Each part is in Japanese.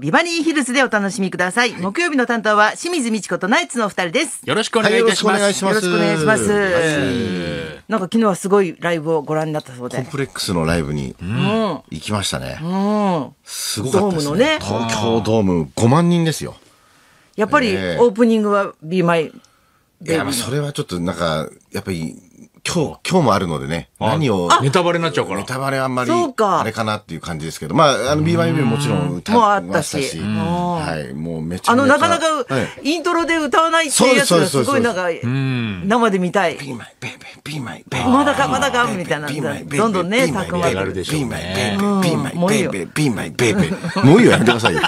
ビバリーヒルズでお楽しみください。木曜日の担当は清水美智子とナイツのお二人です。よろしくお願いいたします。はいよろしくお願いしますなんか昨日はすごいライブをご覧になったそうでコン。プレックスのライブに行きましたね。うん。すごかったですドームのねね。東京ドーム5万人ですよ。やっぱりええオープニングは Be My いや、まあそれはちょっとなんか、やっぱり、今日、今日もあるのでね、何を、ネタバレになっちゃうからネ。タバレあんまり、あれかなっていう感じですけど、まあ、あの、BYB もちろん歌もうあったし、はい、もうめちゃあの、めちゃ。なかなかはいイントロで歌わないっていうやつがすごいなんか生で見たい。Be my baby, be my baby. まだかまだかみたいなどんどんねたくまる baby, あるでしょう Be ね my baby, be my もういいよ baby, be my baby. もういいよ、やめてくださいよ。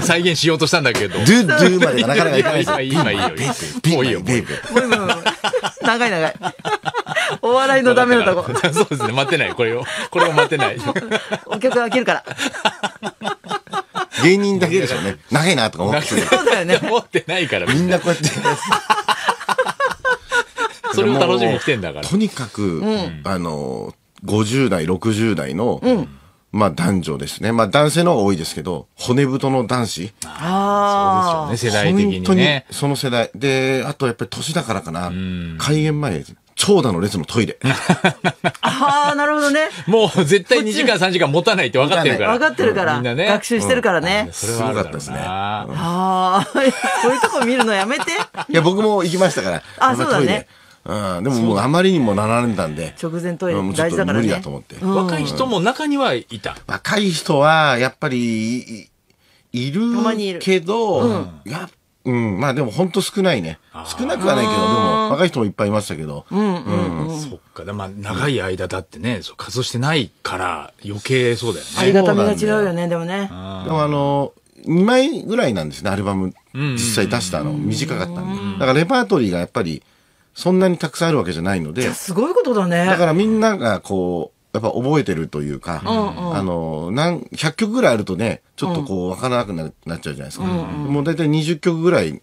再現しようとしたんだけど。do, do までがなかなかいかないです今今いいよ。もういいよ。my もうい長い長い。お笑いのダメなとこ。そうですね。待てない。これを。これを待てない。お客が飽きるから。芸人だけでしょうね。長いなとか思ってる。そうだよね。持ってないから。みんなこうやって。それを楽しみに来てんだから。とにかく、あの、50代、60代の、まあ男女ですね。まあ男性の方が多いですけど、骨太の男子。あね、世代的に本当にね。その世代。で、あとやっぱり年だからかな。開演前、長蛇の列のトイレ。あ。ああ、なるほどね。もう絶対2時間3時間持たないって分かってるから。分かってるから。みんなね。学習してるからね。すごかったですねな。ああ、こういうとこ見るのやめて。いや、僕も行きましたから。あそうだねうん、でももうあまりにも並んだんで。直前トイレうんもうちょっと無大事だからね理だと思って。若い人も中にはいた？若い人は、やっぱり、いいるけど、やうん、まあでも本当少ないね。少なくはないけど、でも若い人もいっぱいいましたけど。そっか。でまあ、長い間だってね、そう活動してないから余計そうだよね。ありがたみが違うよね、でもね。でもあの、2枚ぐらいなんですね、アルバム。実際出したの。短かったんで。だからレパートリーがやっぱり、そんなにたくさんあるわけじゃないので、すごいことだね。だからみんながこう、やっぱ覚えてるというか、あの、なん100曲ぐらいあるとね、ちょっとこう、わからなくななっちゃうじゃないですか。もう大体20曲ぐらい、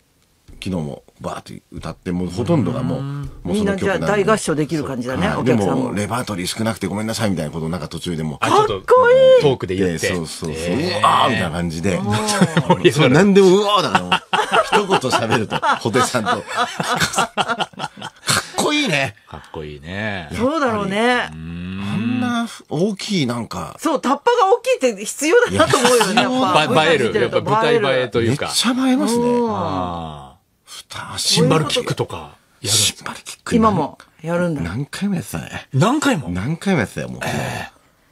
昨日もバーって歌って、もうほとんどがもう、もうそみんなじゃあ大合唱できる感じだね、はい。でお客さんも。も、。レパートリー少なくてごめんなさいみたいなことをなんか途中でも。あ、ちょっと、トークで言でって。そうそうそう、えう。わーみたいな感じで。ーいやそう。何でもう。わーだからもう、一言喋ると、ホテさんと。かっこいいね。かっこいいね。そう。だろう。ね。あんな大きいなんか、そう、タッパが大きいって必要だなと思う。よね、やっぱ。ば映える。やっぱ舞台映えとめっいう。か。ちゃ映えますね。シンバルキックとか。シンバルキック。今もやるんだ。何回もやってたね。何回も？何回もやってたよ、もう。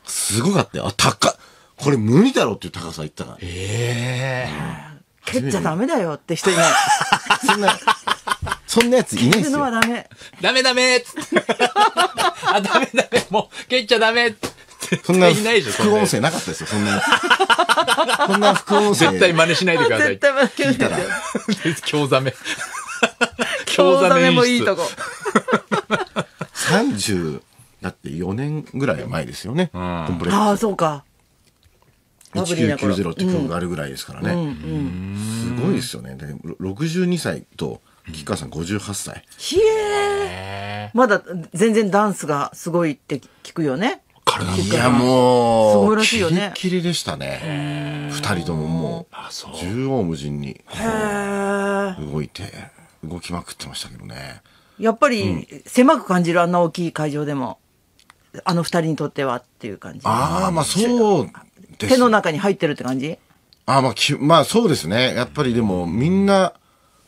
すごかったよ。あ、高っ。これ無理だろっていう高さ言ったから。え蹴っちゃダメだよって人いない。そんな、そんなやついない蹴るですよ。のはダメ。ー。ダメダメ あ、ダメダメもう、蹴っちゃダメそんな副な音声なかったですよ、そんな。こんな副音声。絶対真似しないでください絶。対負ける聞いたら。京ザメ。京ザメもいいとこ。30、だって4年ぐらい前ですよね。コンプレッああ。そうか。バブリーな頃1990って曲があるぐらいですからね。すごいですよね。で62歳と、吉川さん58歳。ひえー。まだ全然ダンスがすごいって聞くよね。体いや、もう、すごいらしいよねキレッキレでしたね。二人とももう、そう縦横無尽に動いて、動きまくってましたけどね。やっぱり狭く感じるあんな大きい会場でも、あの二人にとってはっていう感じ。ああ、まあそうです手の中に入ってるって感じ？ああ、まあ、きまあそうですね。やっぱりでもみんな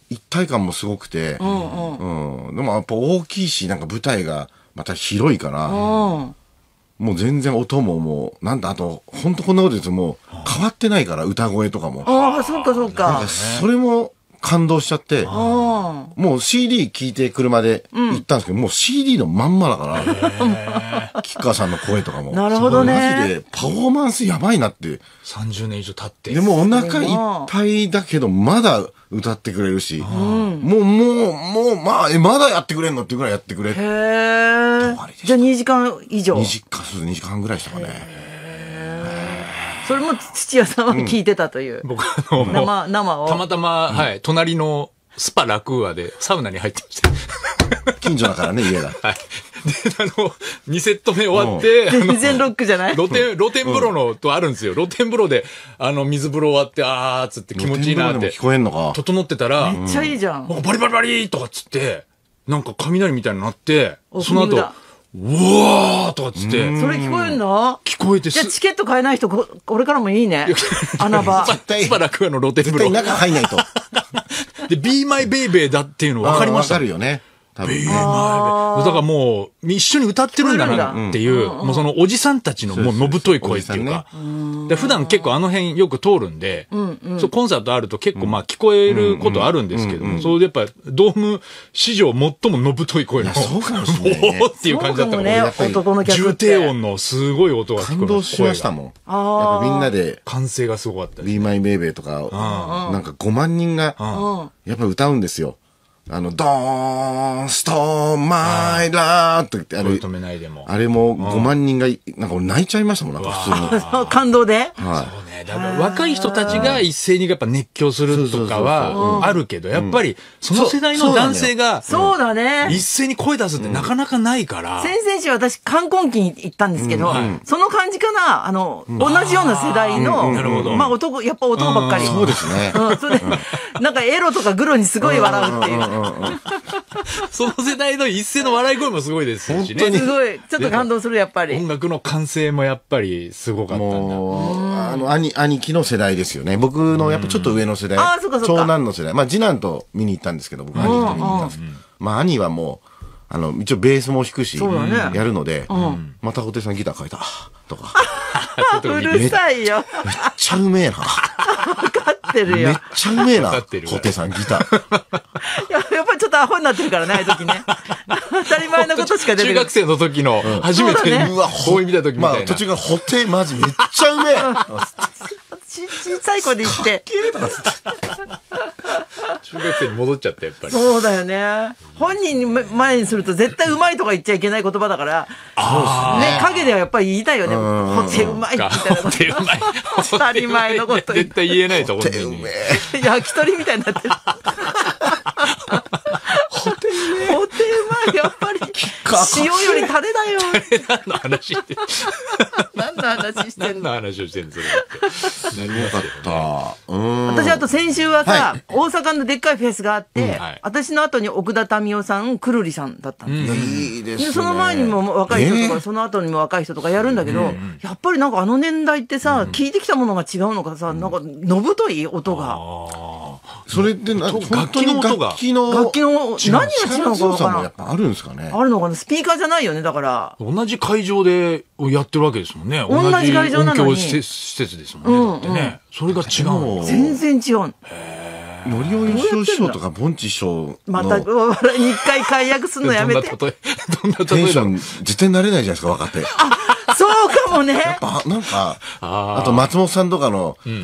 一体感もすごくて、うんでもやっぱ大きいし、なんか舞台がまた広いから、うん。もう全然音ももう、なんだ、あと、ほんとこんなこと言うともう変わってないから、歌声とかも。ああ、そうかそうなんかか。それも感動しちゃって、うん。もう CD 聞いて車で行ったんですけど、もう CD のまんまだから、吉川さんの声とかも。なるほどねマジでパフォーマンスやばいなって。30年以上経って。でもお腹いっぱいだけど、まだ歌ってくれるし、もう、もう、もう、まあ、え、まだやってくれんのっていうぐらいやってくれ。へじゃあ2時間以上2。時間、そう2時間ぐらいしたかね。それも土屋さんは聞いてたという。僕あの、生、生を。たまたま、はい、隣のスパラクーアでサウナに入ってました。近所だからね、家が。はい。あの、2セット目終わって、全然ロックじゃない？露天、露天風呂のとあるんですよ。露天風呂で、あの、水風呂終わって、あーっつって気持ちいいなって露天風呂でも聞、こえんのか。整ってたら、めっちゃいいじゃん。バリバリバリとかっつって、なんか雷みたいになって、その後、うわーとかっつって、それ聞こえんの？聞こえてす、じゃあチケット買えない人、ここれからもいいね。穴場。スパスパラクアの露天絶風呂。対中入んないと。で、Be My Baby だっていうの分かりましたわかるよね。多分。だからもう、一緒に歌ってるんだなっていう、もうそのおじさんたちのもうのぶとい声っていうか、で普段結構あの辺よく通るんで、そうコンサートあると結構まあ聞こえることあるんですけども、そうやっぱドーム史上最ものぶとい声の、そうかもしれないね。おーっていう感じだったもねやっぱり男の客重って。低音のすごい音が聞こえ感動しましたもん。やっぱみんなで、歓声がすごかったです。Be My Baby とか、なんか5万人が、やっぱ歌うんですよ。あの、Don't Stop My Love って言って、あれ声止、めないでも。あれも5万人が、なんか俺泣いちゃいましたもん、なんか普通に。感動で？はそうね。だから若い人たちが一斉にやっぱ熱狂するとかはあるけど、やっぱりその世代の男性がそうだね。一斉に声出すってなかなかないから。先々週私、観光期に行ったんですけど、その感じかな、あの、同じような世代の、まあ男、やっぱ男ばっかり。い。そうですね。うん、それで、なんかエロとかグロにすごい笑うっていう。その世代の一斉の笑い声もすごいですし本当に。ね。すごい、ちょっと感動する、やっぱり。音楽の完成もやっぱりすごかったんだ。もう、あの、兄、兄貴の世代ですよね。僕のやっぱちょっと上の世代。あーそっかそっか長男の世代。まあ次男と見に行ったんですけど、僕兄貴と見に行ったんです。まあ兄はもう、あの、一応ベースも弾くし、そうだねやるので、また布袋さんギター書いた、とか、うるさいよ。めっちゃうめえな。分かってるよ。めっちゃうめえな、わかってる布袋さんギター。いややっぱりちょっとアホになってるからね、ああいう時ね。当たり前のことしか出てこない中学。生の時の初めてそうわ、こう見た時みまあたいな。途中から布袋マジめっちゃうめえ ち小さい子で言って。中学生に戻っちゃった、やっぱり。そうだよね。本人に前にすると絶対うまいとか言っちゃいけない言葉だから、ね、影ではやっぱり言いたいよね。ほってうまいみたいなこと。当たり前のこと絶対言えないと思う。布袋うめえ。焼き鳥みたいになってる。ホテうまい、やっぱり。塩よりタレだよ。何の話して、何の話してんの？何の話をしてんのそれって。何もよかった。うん。私あと先週はさ、はい大阪のでっかいフェスがあって、はい私の後に奥田民生さん、くるりさんだったんですよ。いいですね。でその前にも若い人とか、えーその後にも若い人とかやるんだけど、やっぱりなんかあの年代ってさ、聞いてきたものが違うのかさ、なんかのぶとい音が。それってな、と本当に楽楽器の、楽器の何が違う力のか強わからん。さもやっぱあるんですかね。あるのかなスピーカーじゃないよね、だから。同じ会場でやってるわけですもんね。同じ会場なのに音響施設施設ですもんね。だってね。それが違う全然違う。森尾義雄師匠とかボンチ師匠また、一回解約するのやめて。どんなテンション絶対慣れないじゃないですか、若手。そうかもね。あ、なんか、あと松本さんとかの、はい、わ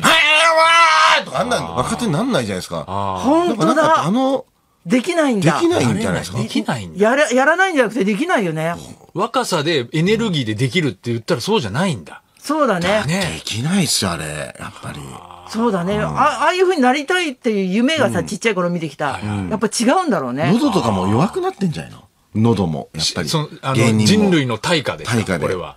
ーとかあんなん若手になんないじゃないですか。本当なんかなんかあだ。の、できないんだ。できないんじゃないですか？できないんだ。やら、やらないんじゃなくてできないよね。若さでエネルギーでできるって言ったらそうじゃないんだ。そうだね。でねきないっすよ、あれ。やっぱり。そうだね。あああいう風になりたいっていう夢がさ、ちっちゃい頃見てきた。やっぱ違うんだろうね。喉とかも弱くなってんじゃないの？喉も、やっぱり。そのあ人類の対価です対価でこれは。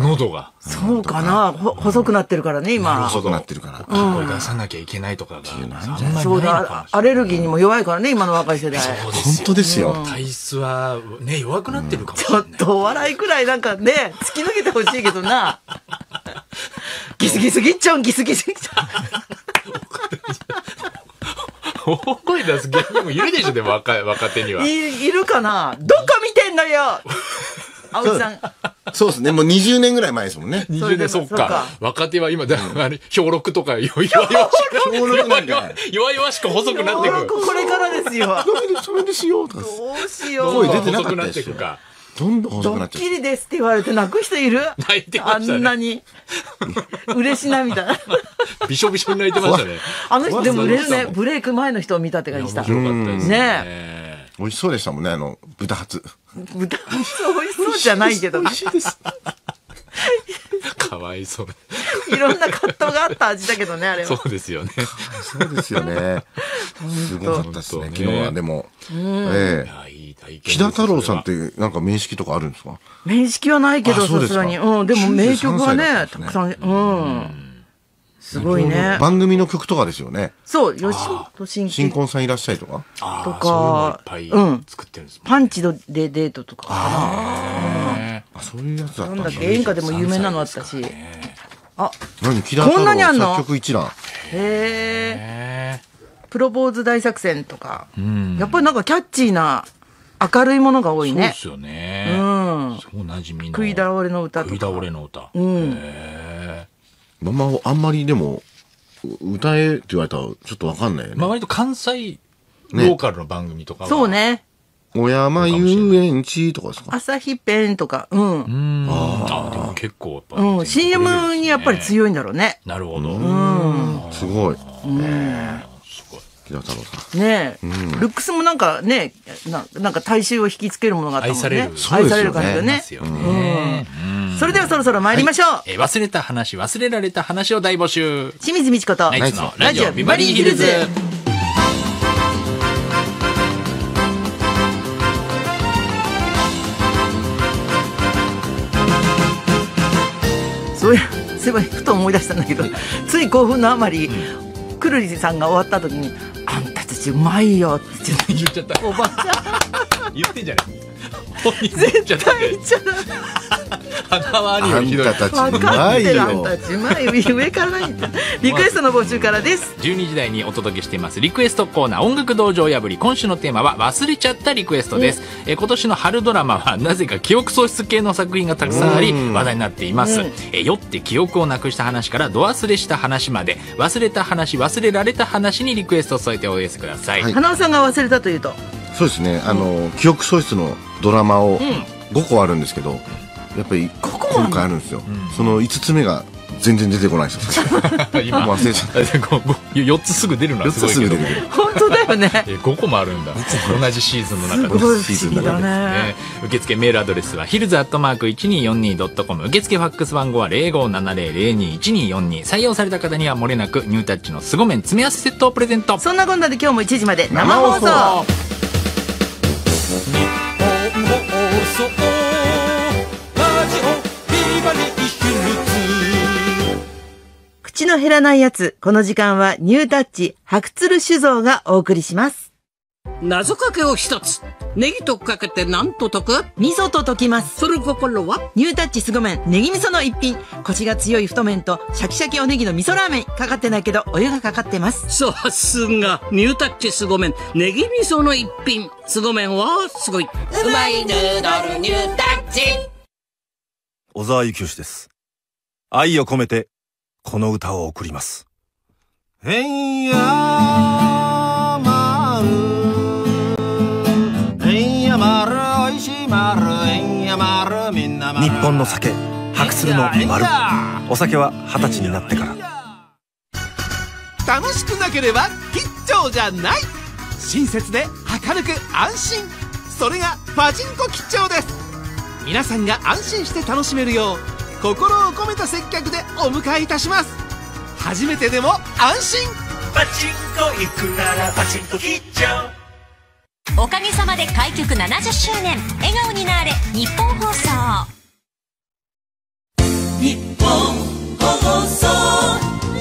喉が。そうかな。ほ細くなってるからね、今。細くなってるから。声出さなきゃいけないとかが、そうだ。アレルギーにも弱いからね、今の若い世代。そうです本当ですよ。体質はね、弱くなってるかもしちょれない。っとお笑いくらいなんかね、突き抜けてほしいけどな。ギスギスギッチョン、ギスギスギッチョン。大声出す芸人もいるでしょ、でも若い若手には。いいるかな？どこ見てんのよ？青木さん。そうですね。もう20年ぐらい前ですもんね。20年、そっか。若手は今、だあれ、氷録とか、弱々しく、弱々しく細くなってくる。これからですよ。それでそれですよ。とかどうしよう。声出てな細くなかったですよってくか。どんどん細ドッくなっちゃキリですって言われて泣く人いる？泣いてまあしたねんなに。嬉し涙。びしょびしょに泣いてましたね。あの人でも売れるね。ブレイク前の人を見たって感じした。面白かったですね。ねう。美味しそうでしたもんね、あの、豚ハツ。豚美味しそうじゃないけど。美味しいです。かわいそう。いろんな葛藤があった味だけどね、あれは。そうですよね。そうですよね。すごかったですね、本当昨日は。でも。ええ。いやいい体験木田太郎さんってなんか面識とかあるんですか面識はないけど、あそうですかさすがに。うん、でも名曲は93歳だね、ったんですねたくさん、うん。すごいね。番組の曲とかですよね。そう、吉本新喜新婚さんいらっしゃいとか？あとかうん作ってるんですパンチでデートとかかね。あ、そういうやつだな。ったんだなんだっけ、演歌でも有名なのあったし。あ、何木田太こんなにあんの？郎作曲一覧。へえ。ねプロポーズ大作戦とか。うん。やっぱりなんかキャッチーな、明るいものが多いね。そうですよね。うん。そう馴染みの。食い倒れの歌とか。食い倒れの歌。うん。へまあまあ、あんまりでも、う歌えって言われたらちょっとわかんないよね。ーまあ割と関西ローカルの番組とかは。そう。ね。小山遊園地とかですか？朝日ペンとか。うん。うん。あ、でも結構やっぱ。うん。CM にやっぱり強いんだろうね。なるほど。すごい。すごい。木田太郎さん。ねえ、ルックスもなんかね、ななんか大衆を引きつけるものがあったもんね。愛される愛される感じだねです。よね。それではそろそろ参りましょう。えー忘れた話、忘れられた話を大募集。清水美智子と、ナイツのラジオビバリーヒルズ。そういえばふと思い出したんだけど、つい興奮のあまり、くるりさんが終わった時に「あんたたちうまいよ」って言っちゃった。おばちゃん 言ってんじゃない本人言っちゃった言っちゃ鼻はひどいんた。たち分かってるあん。たちうまい上から言ったリクエストの募集からです12時台にお届けしていますリクエストコーナー音楽道場破り今週のテーマは忘れちゃったリクエストです、えー今年の春ドラマはなぜか記憶喪失系の作品がたくさんあり話題になっています、うんえ酔って記憶をなくした話から度忘れした話まで忘れた話忘れられた話にリクエストを添えてお寄せください、はい花尾さんが忘れたというとそうですね。あの、記憶喪失のドラマを5個あるんですけど、やっぱり今回あるんですよ。その5つ目が全然出てこないですよ。今。もう忘れちゃった。4つすぐ出るのは4すごいけど。つすぐ出てくる。本当だよね。えー5個もあるんだ。同じシーズンの中で。すごい不思議だね。ね、受付メールアドレスはヒルズアットマーク 1242.com 受付ファックス番号は0570021242採用された方にはもれなくニュータッチの凄麺詰め合わせセットをプレゼント。そんなこんなで今日も1時まで生放送口の減らないやつ。この時間はニュータッチ白鶴酒造がお送りします。謎かけを一つ。ネギとかけて何と解く？味噌と溶きます。その心は？ニュータッチ凄麺。ネギ味噌の一品。コシが強い太麺とシャキシャキおネギの味噌ラーメン。かかってないけどお湯がかかってます。さすが、ニュータッチ凄麺、ネギ味噌の一品。凄麺はすごい。うまいヌードルニュータッチ。小沢幸義です。愛を込めて、この歌を送ります。えんやまるえんやまるおいしいまるえんやまるみんなまる日本の酒、白鶴の丸。お酒は二十歳になってから。楽しくなければ吉兆じゃない。親切で明るく安心。それがパチンコ吉兆です。皆さんが安心して楽しめるよう心を込めた接客でお迎えいたします。初めてでも安心。パチンコ行くならパチンコ吉兆おかげさまで開局70周年。笑顔になれ。日本放送。日本放送。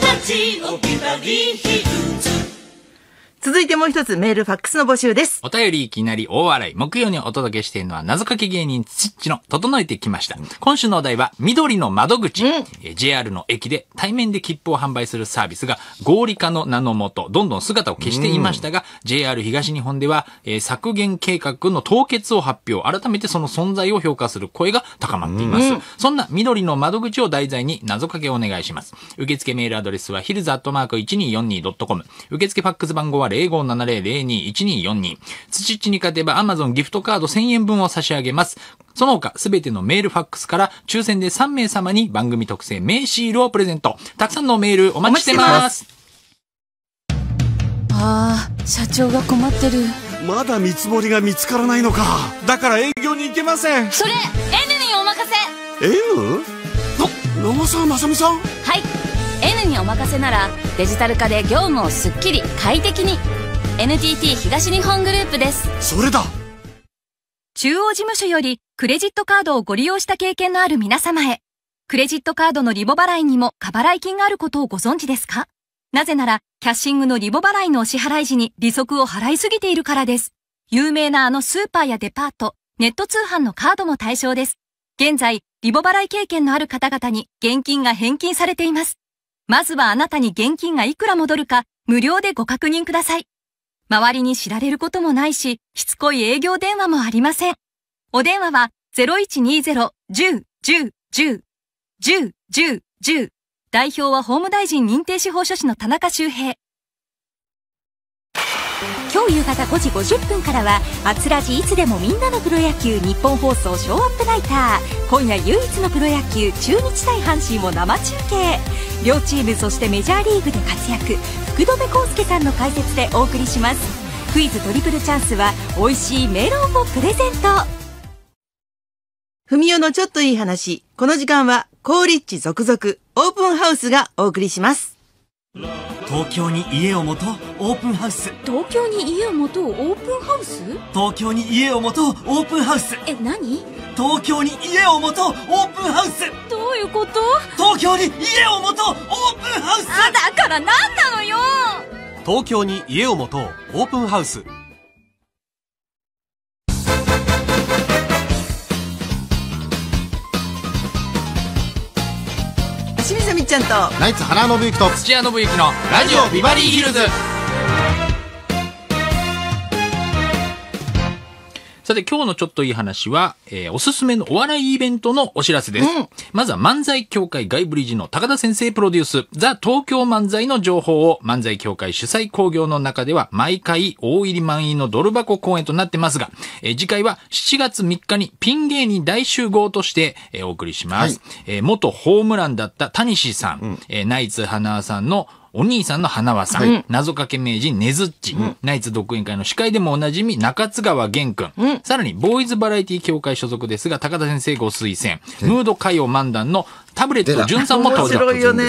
ラジオビバリーヒルズ続いてもう一つメールファックスの募集ですお便りいきなり大笑い。木曜にお届けしているのは謎かけ芸人ツッチの整えてきました。今週のお題は緑の窓口。えー JR の駅で対面で切符を販売するサービスが合理化の名のもと、どんどん姿を消していましたが、JR 東日本では、えー削減計画の凍結を発表。改めてその存在を評価する声が高まっています。そんな緑の窓口を題材に謎かけをお願いします。受付メールアドレスはヒルズアットマーク 1242.com。受付ファックス番号は0570021242。土っちに勝てば Amazon ギフトカード1000円分を差し上げます。その他、すべてのメールファックスから抽選で3名様に番組特製名シールをプレゼント。たくさんのメールお待ちしてます。ああ、社長が困ってる。まだ見積もりが見つからないのか。だから営業に行けません。それ N にお任せ N? な、長澤まさみさんはい N にお任せならデジタル化で業務をすっきり快適に NTT 東日本グループですそれだ中央事務所よりクレジットカードをご利用した経験のある皆様へクレジットカードのリボ払いにも過払い金があることをご存知ですか？なぜなら、キャッシングのリボ払いのお支払い時に利息を払いすぎているからです。有名なあのスーパーやデパート、ネット通販のカードも対象です。現在、リボ払い経験のある方々に現金が返金されています。まずはあなたに現金がいくら戻るか、無料でご確認ください。周りに知られることもないし、しつこい営業電話もありません。お電話は0120-10-10-10 10-10-10代表は法務大臣認定司法書士の田中修平。今日夕方5時50分からは「あつらじいつでもみんなのプロ野球日本放送ショーアップナイター」今夜唯一のプロ野球中日対阪神を生中継両チームそしてメジャーリーグで活躍福留孝介さんの解説でお送りしますクイズトリプルチャンスは美味しいメロンをプレゼントふみおのちょっといい話。この時間は、高立地続々、オープンハウスがお送りします。東京に家を持とうオープンハウス。東京に家を持とうオープンハウス？東京に家を持とうオープンハウス。え何？東京に家を持とうオープンハウス。どういうこと？東京に家を持とうオープンハウス。あだから何なのよ！東京に家を持とうオープンハウスみっちゃんと、ナイツ原信之と。土屋信之のラジオビバリーヒルズさて今日のちょっといい話は、えーおすすめのお笑いイベントのお知らせです。まずは漫才協会外ブリジの高田先生プロデュース、ザ東京漫才の情報を漫才協会主催工業の中では毎回大入り満員のドル箱公演となってますが、えー次回は7月3日にピン芸人大集合として、えーお送りします。えー元ホームランだった谷氏さん、えーナイツ花輪さんのお兄さんの花輪さん、はい謎かけ名人ねずっち、ナイツ独演会の司会でもおなじみ中津川玄くん、さらにボーイズバラエティ協会所属ですが高田先生ご推薦、ムード歌謡漫談のタブレット潤さんも登場。面白いよね。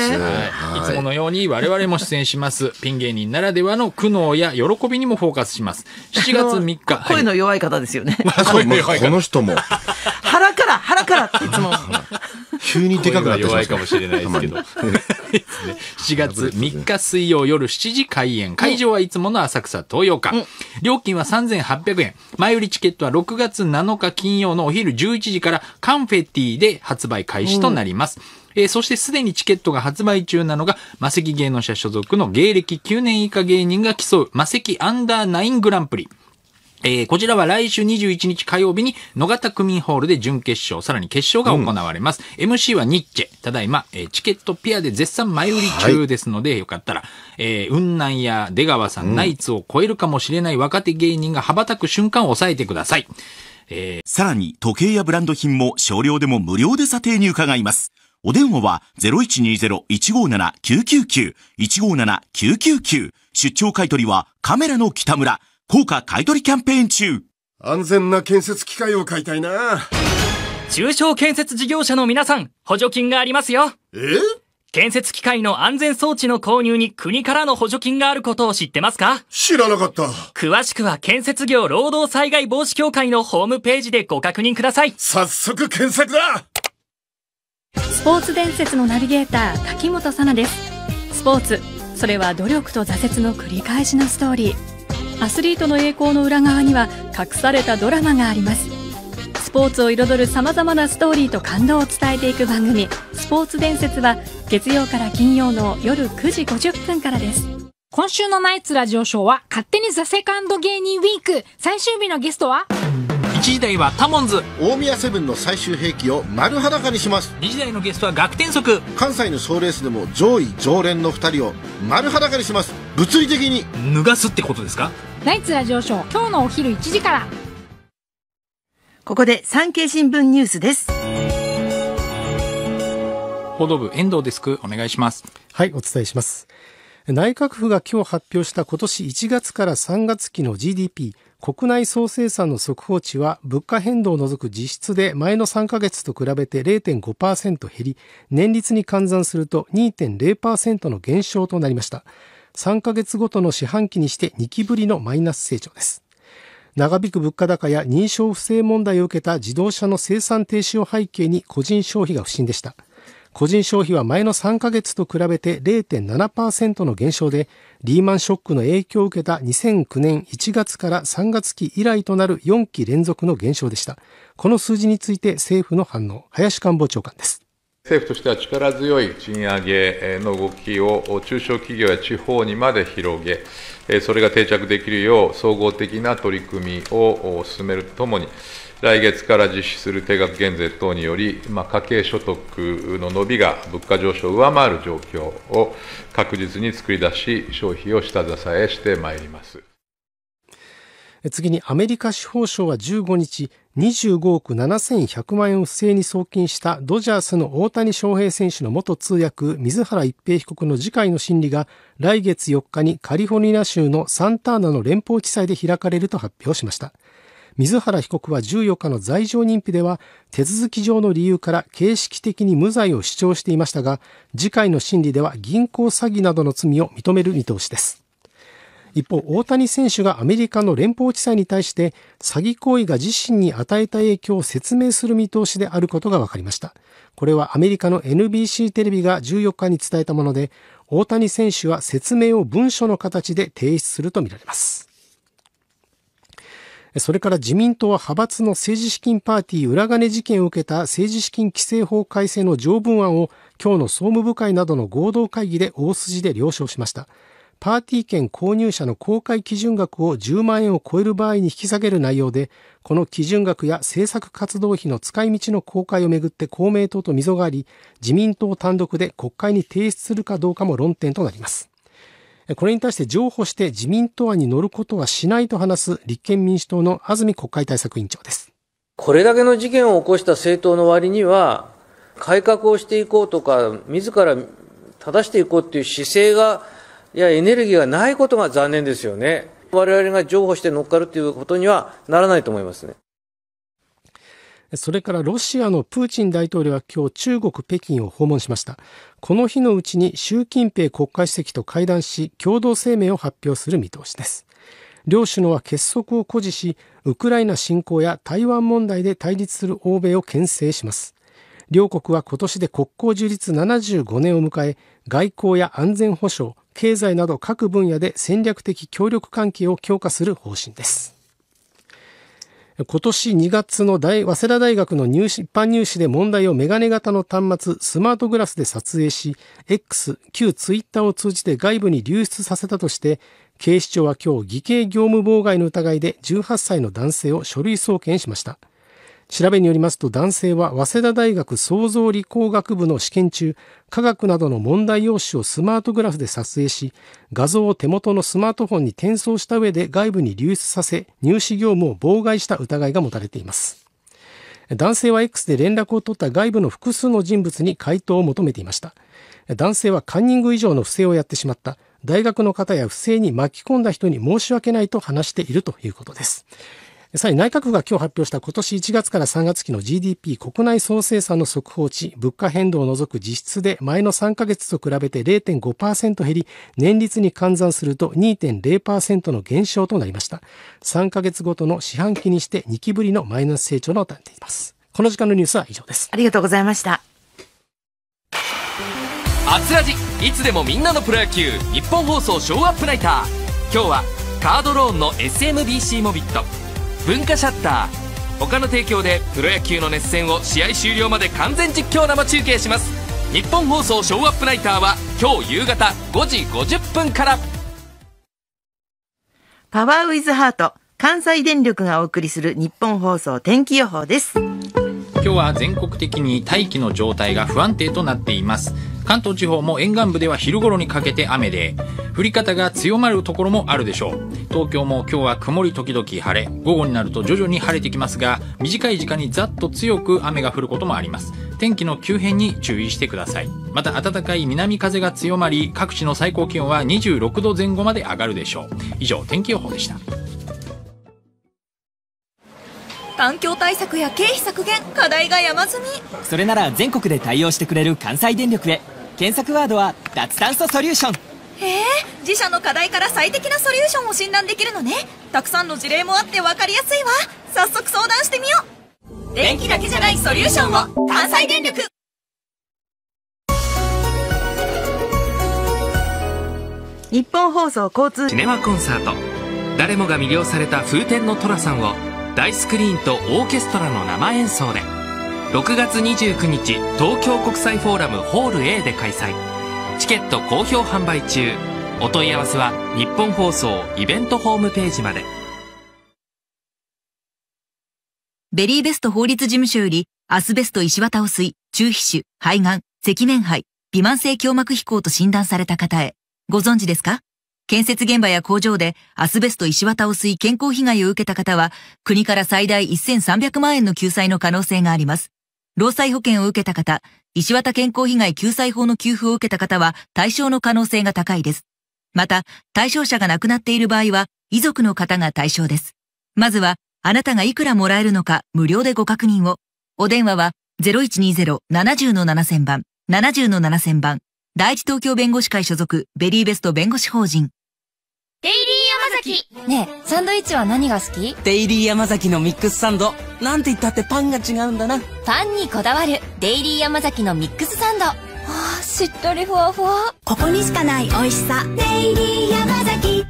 はい。い。つものように我々も出演します。ピン芸人ならではの苦悩や喜びにもフォーカスします。7月3日。声の弱い方ですよね。声の弱い この人も。腹から、っていつも。急にでかくなって弱いかもしれないですけど。7月3日水曜夜7時開演。会場はいつもの浅草東洋館。料金は3800円。前売りチケットは6月7日金曜のお昼11時からカンフェティで発売開始となります。えーそしてすでにチケットが発売中なのが、マセキ芸能者所属の芸歴9年以下芸人が競う、マセキアンダー9グランプリ。えーこちらは来週21日火曜日に野方区民ホールで準決勝、さらに決勝が行われます。MC はニッチェ。ただいま、えーチケットピアで絶賛前売り中ですので、よかったら、えー雲南や出川さん、ナイツを超えるかもしれない若手芸人が羽ばたく瞬間を抑えてください。えさらに時計やブランド品も少量でも無料で査定に伺います。お電話は0120-157-999、157-999。出張買取はカメラの北村。高価買取キャンペーン中。安全な建設機械を買いたいな。中小建設事業者の皆さん、補助金がありますよ。え？建設機械の安全装置の購入に国からの補助金があることを知ってますか？知らなかった。詳しくは建設業労働災害防止協会のホームページでご確認ください。早速検索だ。スポーツ伝説のナビゲーター滝本さなです。スポーツそれは努力と挫折の繰り返しのストーリーアスリートの栄光の裏側には隠されたドラマがあります。スポーツを彩るさまざまなストーリーと感動を伝えていく番組スポーツ伝説は月曜から金曜の夜9時50分からです。今週のナイツラジオショーは勝手にザセカンド芸人ウィーク。最終日のゲストは？時台はタモンズ。大宮セブンの最終兵器を丸裸にします2時台のゲストは学天則。関西の賞レースでも上位常連の2人を丸裸にします物理的に脱がすってことですか？ナイツラジオショー今日のお昼1時からここで産経新聞ニュースです。報道部遠藤デスクお願いします。はい、お伝えします。内閣府が今日発表した今年1月から3月期の GDP 国内総生産の速報値は物価変動を除く実質で前の3ヶ月と比べて0.5%減り、年率に換算すると2.0%の減少となりました。3ヶ月ごとの四半期にして2期ぶりのマイナス成長です。長引く物価高や認証不正問題を受けた自動車の生産停止を背景に個人消費が不振でした。個人消費は前の3ヶ月と比べて0.7%の減少で、リーマンショックの影響を受けた2009年1月から3月期以来となる4期連続の減少でした。この数字について政府の反応、林官房長官です。政府としては力強い賃上げの動きを中小企業や地方にまで広げ、それが定着できるよう総合的な取り組みを進めるとともに、来月から実施する定額減税等により、まあ、家計所得の伸びが物価上昇を上回る状況を確実に作り出し、消費を下支えしてまいります。次にアメリカ司法省は15日、25億7100万円を不正に送金したドジャースの大谷翔平選手の元通訳、水原一平被告の次回の審理が来月4日にカリフォルニア州のサンターナの連邦地裁で開かれると発表しました。水原被告は14日の罪状認否では手続き上の理由から形式的に無罪を主張していましたが次回の審理では銀行詐欺などの罪を認める見通しです一方、大谷選手がアメリカの連邦地裁に対して詐欺行為が自身に与えた影響を説明する見通しであることが分かりました。これはアメリカの NBC テレビが14日に伝えたもので、大谷選手は説明を文書の形で提出するとみられます。それから自民党は派閥の政治資金パーティー裏金事件を受けた政治資金規正法改正の条文案を今日の総務部会などの合同会議で大筋で了承しました。パーティー券購入者の公開基準額を10万円を超える場合に引き下げる内容で、この基準額や政策活動費の使い道の公開をめぐって公明党と溝があり、自民党単独で国会に提出するかどうかも論点となります。これに対して譲歩して自民党案に乗ることはしないと話す立憲民主党の安住国会対策委員長です。これだけの事件を起こした政党の割には、改革をしていこうとか、自ら正していこうっていう姿勢が、いや、エネルギーがないことが残念ですよね。我々が譲歩して乗っかるということにはならないと思いますね。それからロシアのプーチン大統領は今日中国北京を訪問しました。この日のうちに習近平国家主席と会談し、共同声明を発表する見通しです。両首脳は結束を誇示し、ウクライナ侵攻や台湾問題で対立する欧米を牽制します。両国は今年で国交樹立75年を迎え、外交や安全保障、経済など各分野で戦略的協力関係を強化する方針です。今年2月の大早稲田大学の入試一般入試で問題をメガネ型の端末スマートグラスで撮影し X 旧ツイッターを通じて外部に流出させたとして警視庁は今日偽計業務妨害の疑いで18歳の男性を書類送検しました。調べによりますと男性は早稲田大学創造理工学部の試験中、科学などの問題用紙をスマートグラフで撮影し、画像を手元のスマートフォンに転送した上で外部に流出させ、入試業務を妨害した疑いが持たれています。男性は X で連絡を取った外部の複数の人物に回答を求めていました。男性はカンニング以上の不正をやってしまった。大学の方や不正に巻き込んだ人に申し訳ないと話しているということです。さらに内閣府が今日発表した今年1月から3月期の GDP 国内総生産の速報値、物価変動を除く実質で前の3ヶ月と比べて0.5%減り、年率に換算すると2.0%の減少となりました。3ヶ月ごとの四半期にして2期ぶりのマイナス成長となっています。この時間のニュースは以上です。ありがとうございました。あつらじいつでもみんなのプロ野球日本放送ショーアップナイター今日はカードローンの SMBC モビット文化シャッター他の提供でプロ野球の熱戦を試合終了まで完全実況生中継します。日本放送ショーアップナイターは今日夕方5時50分から。パワーウィズハート関西電力がお送りする日本放送天気予報です。今日は全国的に大気の状態が不安定となっています。関東地方も沿岸部では昼頃にかけて雨で降り方が強まるところもあるでしょう。東京も今日は曇り時々晴れ。午後になると徐々に晴れてきますが短い時間にざっと強く雨が降ることもあります。天気の急変に注意してください。また暖かい南風が強まり各地の最高気温は26度前後まで上がるでしょう。以上天気予報でした。環境対策や経費削減課題が山積み。それなら全国で対応してくれる関西電力へ。検索ワードは脱炭素ソリューション。へえ自社の課題から最適なソリューションを診断できるのね。たくさんの事例もあって分かりやすいわ。早速相談してみよう。電気だけじゃないソリューションを。関西電力。日本放送交通。シネマコンサート。誰もが魅了された風天の寅さんを大スクリーンとオーケストラの生演奏で6月29日東京国際フォーラムホール A で開催。チケット好評販売中。お問い合わせは日本放送イベントホームページまで。ベリーベスト法律事務所よりアスベスト石綿を水、中皮腫、肺がん、赤面肺、微慢性胸膜飛行と診断された方へ。ご存知ですか？建設現場や工場でアスベスト石綿を吸い健康被害を受けた方は、国から最大1300万円の救済の可能性があります。労災保険を受けた方、石綿健康被害救済法の給付を受けた方は対象の可能性が高いです。また、対象者が亡くなっている場合は、遺族の方が対象です。まずは、あなたがいくらもらえるのか無料でご確認を。お電話は0120-70-7000番、70-7000番。第一東京弁護士会所属ベリーベスト弁護士法人。デイリー山崎ねえサンドイッチは何が好き？デイリー山崎のミックスサンド。なんて言ったってパンが違うんだな。パンにこだわる。デイリー山崎のミックスサンド。あーしっとりふわふわ。ここにしかない美味しさ。デイリー山崎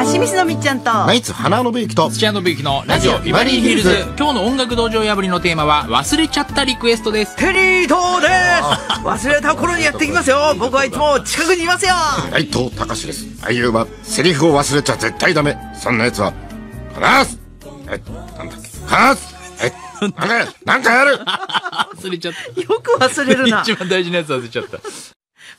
あしみすのみっちゃんと。ナイツ花のべゆきと。土屋信之のラジオビバリーヒルズ。今日の音楽道場破りのテーマは忘れちゃったリクエストです。テリー東です。忘れた頃にやってきますよ。僕はいつも近くにいますよ。内藤隆です俳優はセリフを忘れちゃ絶対ダメそんな奴は必ずえなんだっけ必ずえなんかなんかやる忘れちゃったよく忘れるな一番大事なやつ忘れちゃった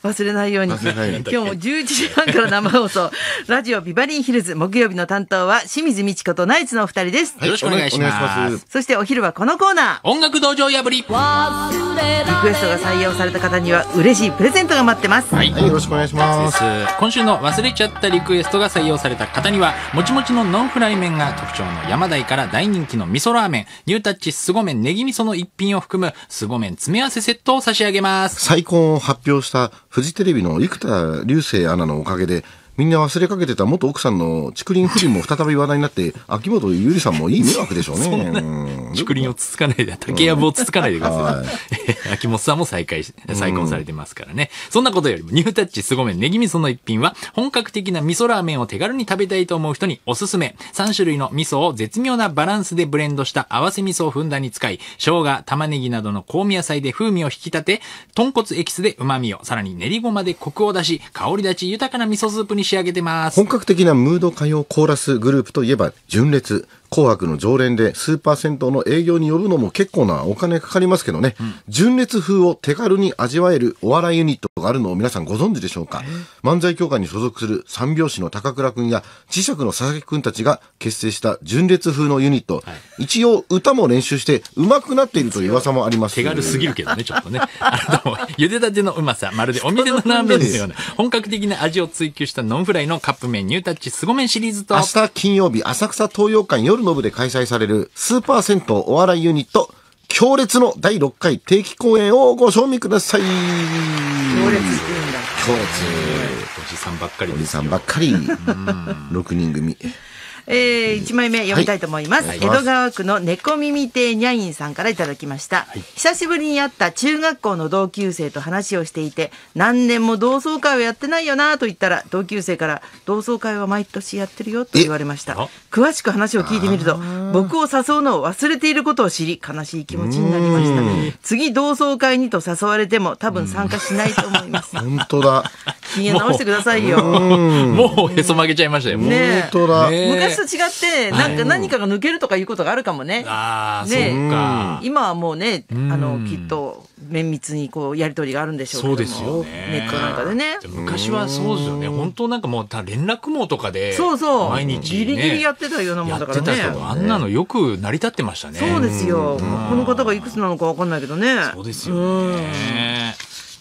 忘れないように。忘れないように今日も11時半から生放送。ラジオビバリーヒルズ木曜日の担当は清水美智子とナイツのお二人です、よろしくお願いします。そしてお昼はこのコーナー。音楽道場破り。リクエストが採用された方には嬉しいプレゼントが待ってます。はい、はいよろしくお願いします。今週の忘れちゃったリクエストが採用された方にはもちもちのノンフライ麺が特徴の山台から大人気の味噌ラーメン。ニュータッチ凄麺ネギ味噌の一品を含む凄麺詰め合わせセットを差し上げます。再婚を発表したフジテレビの生田流星アナのおかげで、みんな忘れかけてた元奥さんの竹林不倫も再び話題になって、秋元ゆりさんもいい迷惑でしょうね。うん竹林をつつかないで、竹やぶをつつかないでくださはいい。秋元さんも再開し、再婚されてますからね。そんなことよりも、ニュータッチ凄麺ネギ味噌の一品は、本格的な味噌ラーメンを手軽に食べたいと思う人におすすめ。3種類の味噌を絶妙なバランスでブレンドした合わせ味噌をふんだんに使い、生姜、玉ねぎなどの香味野菜で風味を引き立て、豚骨エキスで旨味を、さらに練りごまでコクを出し、香り立ち豊かな味噌スープに仕上げてます。本格的なムード歌謡コーラスグループといえば、純烈。紅白の常連でスーパー銭湯の営業に呼ぶのも結構なお金かかりますけどね、純烈風を手軽に味わえるお笑いユニットがあるのを皆さんご存知でしょうか？漫才協会に所属する三拍子の高倉くんや磁石の佐々木くんたちが結成した純烈風のユニット、一応歌も練習して上手くなっているという噂もあります。手軽すぎるけどね、ちょっとね。あの、茹でたてのうまさ、まるでお店のラーメンのような、本格的な味を追求したノンフライのカップ麺ニュータッチ凄麺シリーズと、明日金曜日浅草東洋館夜の部で開催されるスーパー銭湯お笑いユニット強烈の第6回定期公演をご賞味ください。強烈って言うんだ。強おじさんばっかり烈おじさんばっかり。6人組えー、1枚目読みたいと思います、はい。江戸川区の猫耳亭にゃいんさんからいただきました、久しぶりに会った中学校の同級生と話をしていて何年も同窓会をやってないよなと言ったら同級生から同窓会は毎年やってるよと言われました。詳しく話を聞いてみると僕を誘うのを忘れていることを知り悲しい気持ちになりました。次同窓会にと誘われても多分参加しないと思います。本当だ機嫌直してくださいよ。もうへそ曲げちゃいましたよ。もうねえ。本当だ。ねえ昔と違って、なんか何かが抜けるとかいうことがあるかもね。ああ、ねそうか。今はもうね、あの、うんきっと綿密にこう、やりとりがあるんでしょうけども。そうですよねネットなんかでね。昔はそうですよね。本当なんかもう、た連絡網とかで、そうそう。毎日、ね、ギリギリやってたようなもやんだからね。ってたけど、あんなのよく成り立ってましたね。そうですよ。この方がいくつなのかわかんないけどね。そうですよね。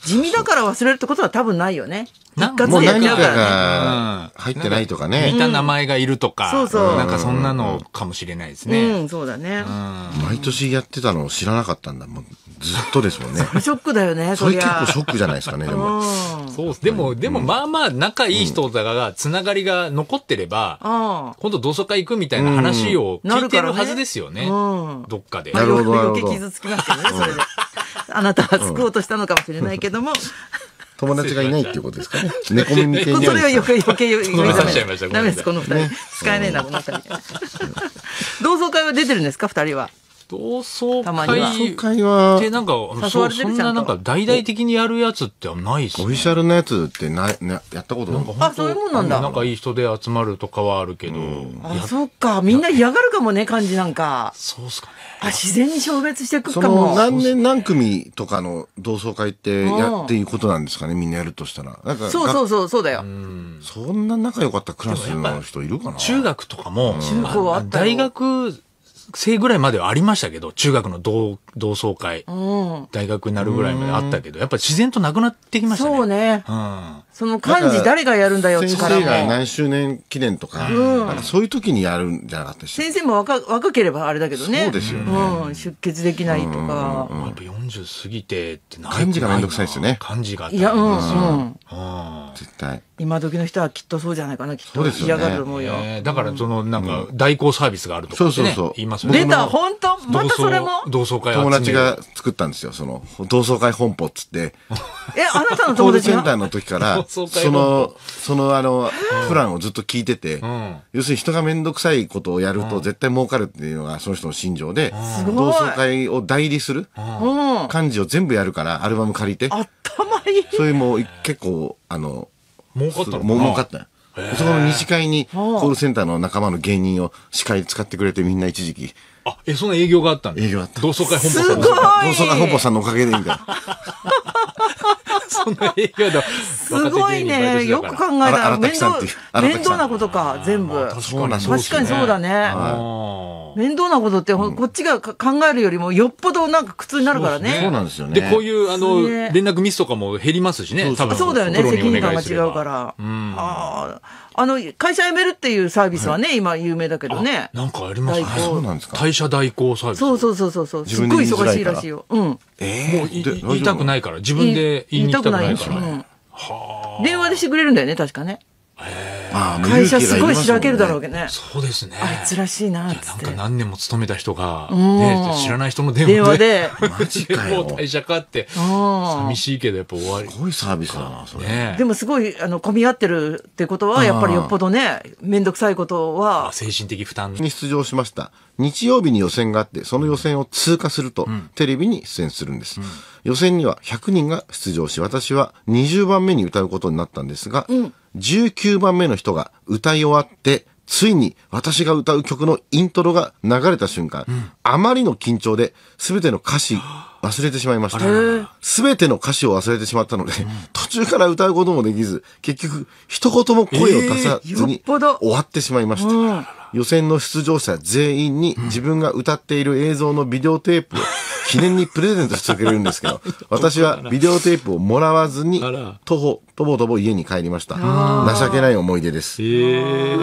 地味だから忘れるってことは多分ないよね。一括もう何かでやっちゃうからね。が入ってないとかね。似た名前がいるとか、そうそうなんかそんなのかもしれないですね。うん、そうだね。毎年やってたのを知らなかったんだ。もうずっとですもんね。ショックだよね、それりゃ結構ショックじゃないですかね、でも。そうです。でも、でもまあまあ仲いい人とかがつながりが残ってれば、あ今度同窓会行くみたいな話を聞いてるはずですよね。うんどっかで。まあ、余余計傷つきますよね、それで。あなたは救おうとしたのかもしれないけども、友達がいないっていうことですかね。猫耳系にそれは余計余計余計ダメです、この二人ね。使えねえな、この二人。同窓会は出てるんですか、二人は。同窓たまには。会はで、なんか、誘そそんわれてるちゃんとななんか大々的にやるやつってないっすオフィシャルなやつってな、なやったこと？あ、そういうもんなんだ。仲いい人で集まるとかはあるけど。あ、そっか。みんな嫌がるかもね、感じなんか。そうっすかね。あ、自然に消滅していくそかも。の何年何組とかの同窓会ってうんやっていうことなんですかね、みんなやるとしたら。なんかそうそうそう、そうだよ。そんな仲良かったクラスの人いるかな？中学とかも、中高あったよ大学生ぐらいまではありましたけど、中学の同同窓会、うん。大学になるぐらいまであったけど、やっぱ自然となくなってきましたね。そうね。うん。その漢字誰がやるんだよ、先力生がも。何周年記念とか、うんなんかそういう時にやるんじゃなかったでしたっけ？先生も若若ければあれだけどね。そうですよねうん。出血できないとか。やっぱ40過ぎてってない漢字がめんどくさいですよね。漢字がいや、うん、うん。絶対。今時の人はきっとそうじゃないかな、きっと。そうですよね嫌がると思うよ。ねだから、その、なんか、代行サービスがあるとかってね、そうそうそう言いますよね。出た、本当？またそれも？同窓会集める友達が作ったんですよ、その、同窓会本舗っつって、え、あなたのコー友達が？ルセンターの時から、その、そのあの、プランをずっと聞いてて、ん要するに人がめんどくさいことをやると絶対儲かるっていうのがその人の信条で、すごい同窓会を代理するうん。漢字を全部やるから、アルバム借りて、頭いい。そういうもう結構、あの、儲かったの儲かったよ。そこの二次会に、コールセンターの仲間の芸人を司会使ってくれてみんな一時期。あ、え、そんな営業があったんだ。営業あった。同窓会本舗すごい同窓会本舗さんのおかげでみたいな。そんな営業だ。すごいね。よく考えたあらら、面倒面倒なことか、全部。確かにそうだね。面倒なことって、こっちがか考えるよりもよっぽどなんか苦痛になるからね。そうなんですよね。で、こういう、あの、連絡ミスとかも減りますしね、多分。そうだよね。責任感が違うから。うん。ああ。あの、会社辞めるっていうサービスはね、今有名だけどね。なんかありますね代行そうなんですか？退社代行サービス。そうそうそうそうそう。自すっごい忙しいらしいよ。うん。えもう言いたくないから、自分で言いに行きたくないから。うん電話でしてくれるんだよね、確かね。会社すごいしらけるだろうけどね。そうですね。あいつらしいな、つなんかって。何年も勤めた人が、うんね、知らない人の電話電話で、で。マジかよもう退社かって、うん寂しいけどやっぱ終わり。すごいサービスだな、それ。ねでもすごい、あの、混み合ってるってことは、やっぱりよっぽどね、めんどくさいことは、精神的負担。に出場しました。日曜日に予選があって、その予選を通過すると、テレビに出演するんです。予選には100人が出場し、私は20番目に歌うことになったんですが、19番目の人が歌い終わって、ついに私が歌う曲のイントロが流れた瞬間、あまりの緊張で全ての歌詞忘れてしまいました。全ての歌詞を忘れてしまったので、途中から歌うこともできず、結局一言も声を出さずに終わってしまいました。予選の出場者全員に自分が歌っている映像のビデオテープを 記念にプレゼントしてくれるんですけど、私はビデオテープをもらわずに、徒歩、とぼとぼ家に帰りました。情けない思い出です。ええ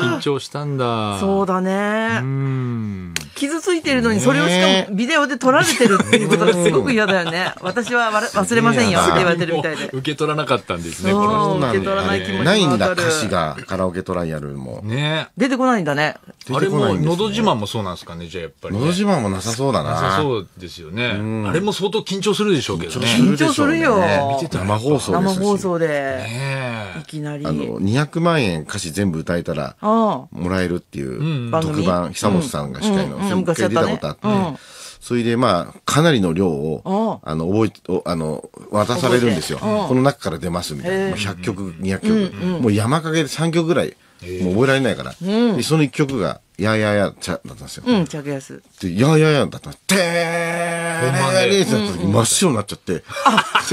緊張したんだ。そうだね。うん。傷ついてるのに、それをしかもビデオで撮られてるっていうことが すごく嫌だよね。私はわら忘れませんよって言われてるみたいで。受け取らなかったんですね、この人受け取らない気持ちもないんだ、歌詞がカラオケトライアルも。ね出てこないんだね。出あれも、のど自慢もそうなんですかね、じゃあやっぱり、ね。のど自慢もなさそうだな。なさそうですよね。あれも相当緊張するでしょうけどね。緊張するよ。見てた生放送生放送で。ねいきなり。あの、200万円歌詞全部歌えたら、あもらえるっていううん特番、久本さんが司会の、一回出たことあって、うんそれでまあ、かなりの量を、あの、覚えあの、渡されるんですよ。この中から出ますみたいな。へえもう100曲、200曲。うんうんもう山かげで3曲ぐらい、もう覚えられないから。うんでその1曲が、やーやーやーちゃだったんですよ。うん、着やーやーやーだったの。てーれーってなった時真っ白になっちゃって。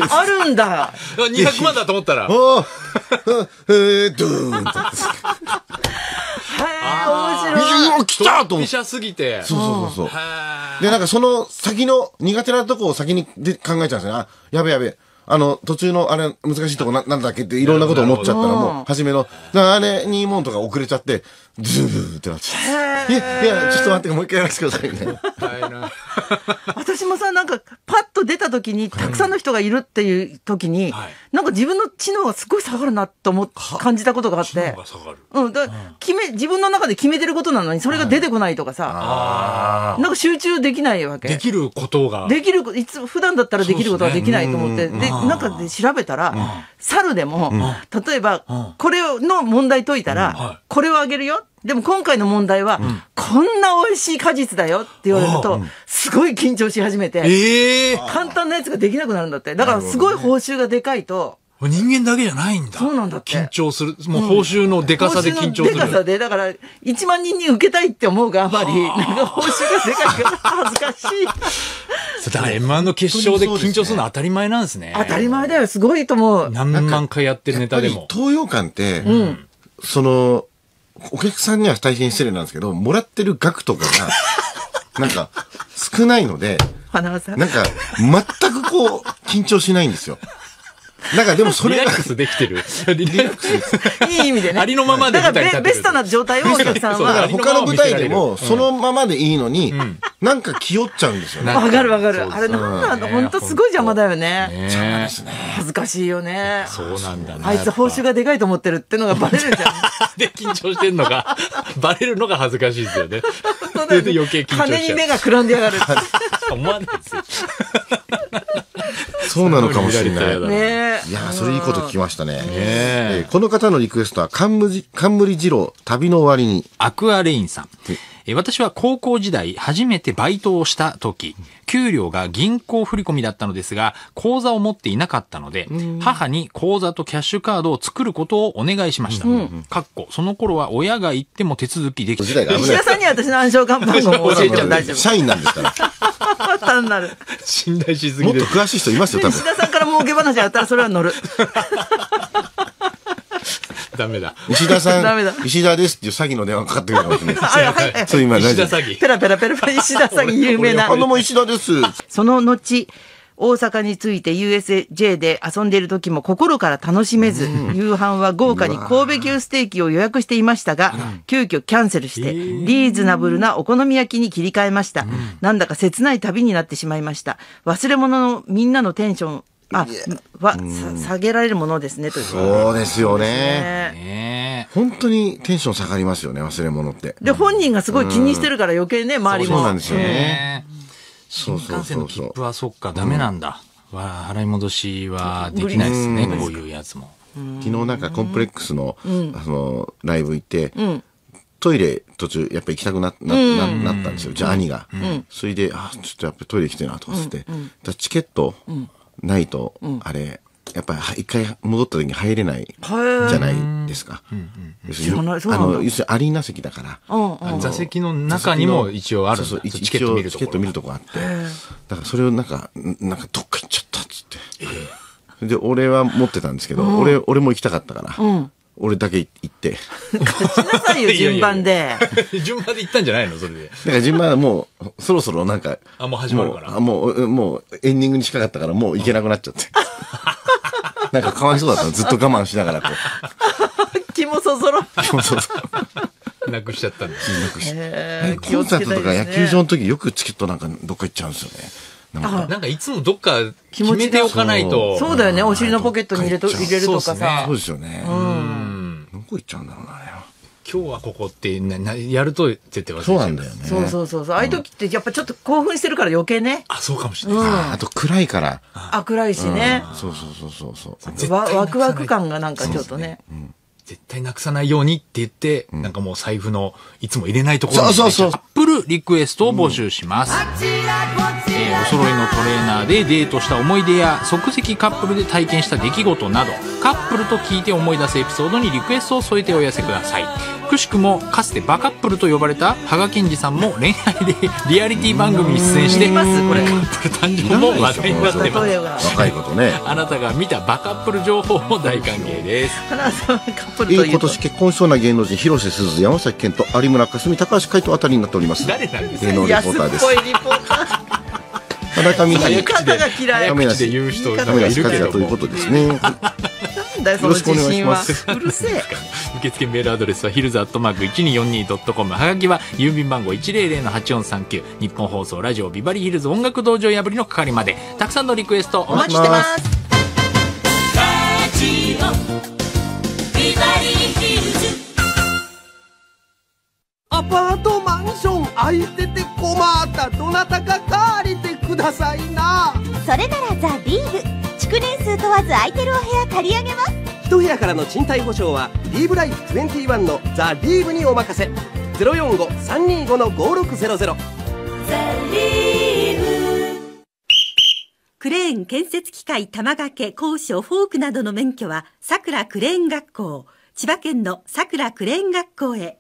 あるんだ。200万だと思ったら。おーえー、ドゥーンって。面白い。うわ、来たと思って。飛車すぎて。そうそうそうそう。で、なんかその先の苦手なとこを先にで考えちゃうんですよね。あ、やべやべ。あの、途中のあれ、難しいとこな、なんだっけっていろんなこと思っちゃったらもう、初めの、なあれ、2問とか遅れちゃって、ズーブーってなっちゃって。いや、いや、ちょっと待って、もう一回やらせてくださいみたいな。私もさ、なんか、パッと出た時に、たくさんの人がいるっていう時に、なんか自分の知能がすごい下がるなと思っ感じたことがあって。うん、だ決め、自分の中で決めてることなのに、それが出てこないとかさ、なんか集中できないわけ。できることが。できる、いつ、普段だったらできることはできないと思って、で、なんかで調べたら、猿でも、例えば、これの問題解いたら、これをあげるよ。でも今回の問題は、こんな美味しい果実だよって言われると、すごい緊張し始めて、簡単なやつができなくなるんだって。だからすごい報酬がでかいと、人間だけじゃないんだ。そうなんだって。緊張する。もう報酬のでかさで緊張する。でかさで、だから、1万人に受けたいって思うがあまり、なんか報酬がでかいから恥ずかしい。だから M1 の決勝で緊張するのは当たり前なんですね。当たり前だよ。すごいと思う。何万回やってるネタでも。東洋館って、その、お客さんには大変失礼なんですけど、もらってる額とかが、なんか、少ないので、花さん。なんか、全くこう、緊張しないんですよ。なんかでもそれリラックスできてる。リラックス。いい意味でね。ありのままでだからベストな状態をお客さんは。他の舞台でも、そのままでいいのに、なんか気負っちゃうんですよね。わかるわかる。あれなんなんだ、本当すごい邪魔だよね。ね恥ずかしいよね。そうなんだね。あいつ報酬がでかいと思ってるってのがバレるじゃん。で、緊張してんのが、バレるのが恥ずかしいですよね。で、で余計緊張しちゃう。金に目がくらんでやがる。思わないですよ。そうなのかもしれない。ねいや、それいいこと聞きましたね。ええーこの方のリクエストは、冠冠二郎、旅の終わりに。アクアレインさん。え私は高校時代初めてバイトをした時、給料が銀行振込だったのですが、口座を持っていなかったので、母に口座とキャッシュカードを作ることをお願いしました。かっこ、その頃は親が言っても手続きでき時代が危ない石田さんには私の暗証番号を教えても大丈夫。社員なんですから。単なる。信頼しすぎです。もっと詳しい人いますよ、多分石。田さんから儲け話あったらそれは乗る。ダメだ。石田さダメだん、石田ですっていう詐欺の電話かかってくるかもしれないはいはい。そう、今、大丈夫。欺。ペラペラペラペラ石田さん 有名なあ。のも石田です。その後、大阪について USJ で遊んでいる時も心から楽しめず、夕飯は豪華に神戸牛ステーキを予約していましたが、急遽キャンセルして、リーズナブルなお好み焼きに切り替えました。なんだか切ない旅になってしまいました。忘れ物のみんなのテンション、あ、は、さ下げられるものですね、という。そうですよね。ね本当にテンション下がりますよね、忘れ物って。で、本人がすごい気にしてるから余計ね、周りも。そうなんですよね。ね新そうそう幹線のそうそう切符はそっか、ダメなんだ。わ払い戻しはできないですね、こういうやつも。昨日なんかコンプレックスの、うんあの、ライブ行って、うん。トイレ途中やっぱ行きたくななうんななったんですよ。じゃあ兄が。んそれで、あ、ちょっとやっぱトイレ行きたいなとかつって。チケットんないと、ん。あれ、やっぱりは一回戻った時に入れないー。じゃないですか。知らないそうなんだ。あの、要するにアリーナ席だから。うんうん。あの座席の中にも一応あるそうそうチケット見るところ。チケット見るとこあって。だからそれをなんか、んなんかどっか行っちゃったっつって。で、俺は持ってたんですけど、うん。俺、俺も行きたかったから、うん。俺だけ行って。しなさいよ、順番で。順番で行ったんじゃないのそれで。だから順番はもう、そろそろなんか、あもう始まるからもう、もう、もうエンディングに近かったからもう行けなくなっちゃって。なんかかわいそうだったの。ずっと我慢しながらこう。気もそぞろ。そうそうそう。なくしちゃったんだ。なくしへーコンサートとか野球場の時よくチケットなんかどっか行っちゃうんですよね。なんかなんかいつもどっか決めておかないと。そうだよね、お尻のポケットに入れと入れるとかさ。そうですよね。うん。どこ行っちゃうんだろうな、あれは。今日はここってななやると絶対忘れちゃそうなんだよね。そうそうそうそう。ああいう時ってやっぱちょっと興奮してるから余計ね。あ、そうかもしれないああと暗いから。あ、暗いしね。うんそうそうそうそうそう。わワクワク感がなんかちょっとね。絶対なくさないようにって言って、なんかもう財布のいつも入れないところにそうそうそうアップルリクエストを募集します。えーお揃いのトレーナーでデートした思い出や即席カップルで体験した出来事などカップルと聞いて思い出すエピソードにリクエストを添えてお寄せくださいくしくもかつてバカップルと呼ばれた羽賀健二さんも恋愛でリアリティ番組に出演していますこれカップル誕生も話題になってます。若いことね。あなたが見たバカップル情報も大歓迎です花さんカップルとえーいうと。今年結婚しそうな芸能人、広瀬すず、山崎賢人、有村架純、高橋海人あたりになっております。誰なんですか芸能リポーターです裸見ない言い方が嫌い。早口で言う人なんか亀梨いるけどということですね。なんだよ、その自信は。うるせえ。受付メールアドレスはヒルズアットマーク 1242.com はがきは郵便番号100-8439日本放送ラジオビバリーヒルズ音楽道場破りの係までたくさんのリクエストお待ちしてますジオビバリーヒルズアパートション空いてて困ったどなたか借りてくださいな。それならザ・リーグ築年数問わず空いてるお部屋借り上げます。一部屋からの賃貸保証はリーブライフ21のザ・リーグにお任せ045-325-5600ザ・リーグクレーン建設機械玉掛け高所フォークなどの免許はさくらクレーン学校。千葉県のさくらクレーン学校へ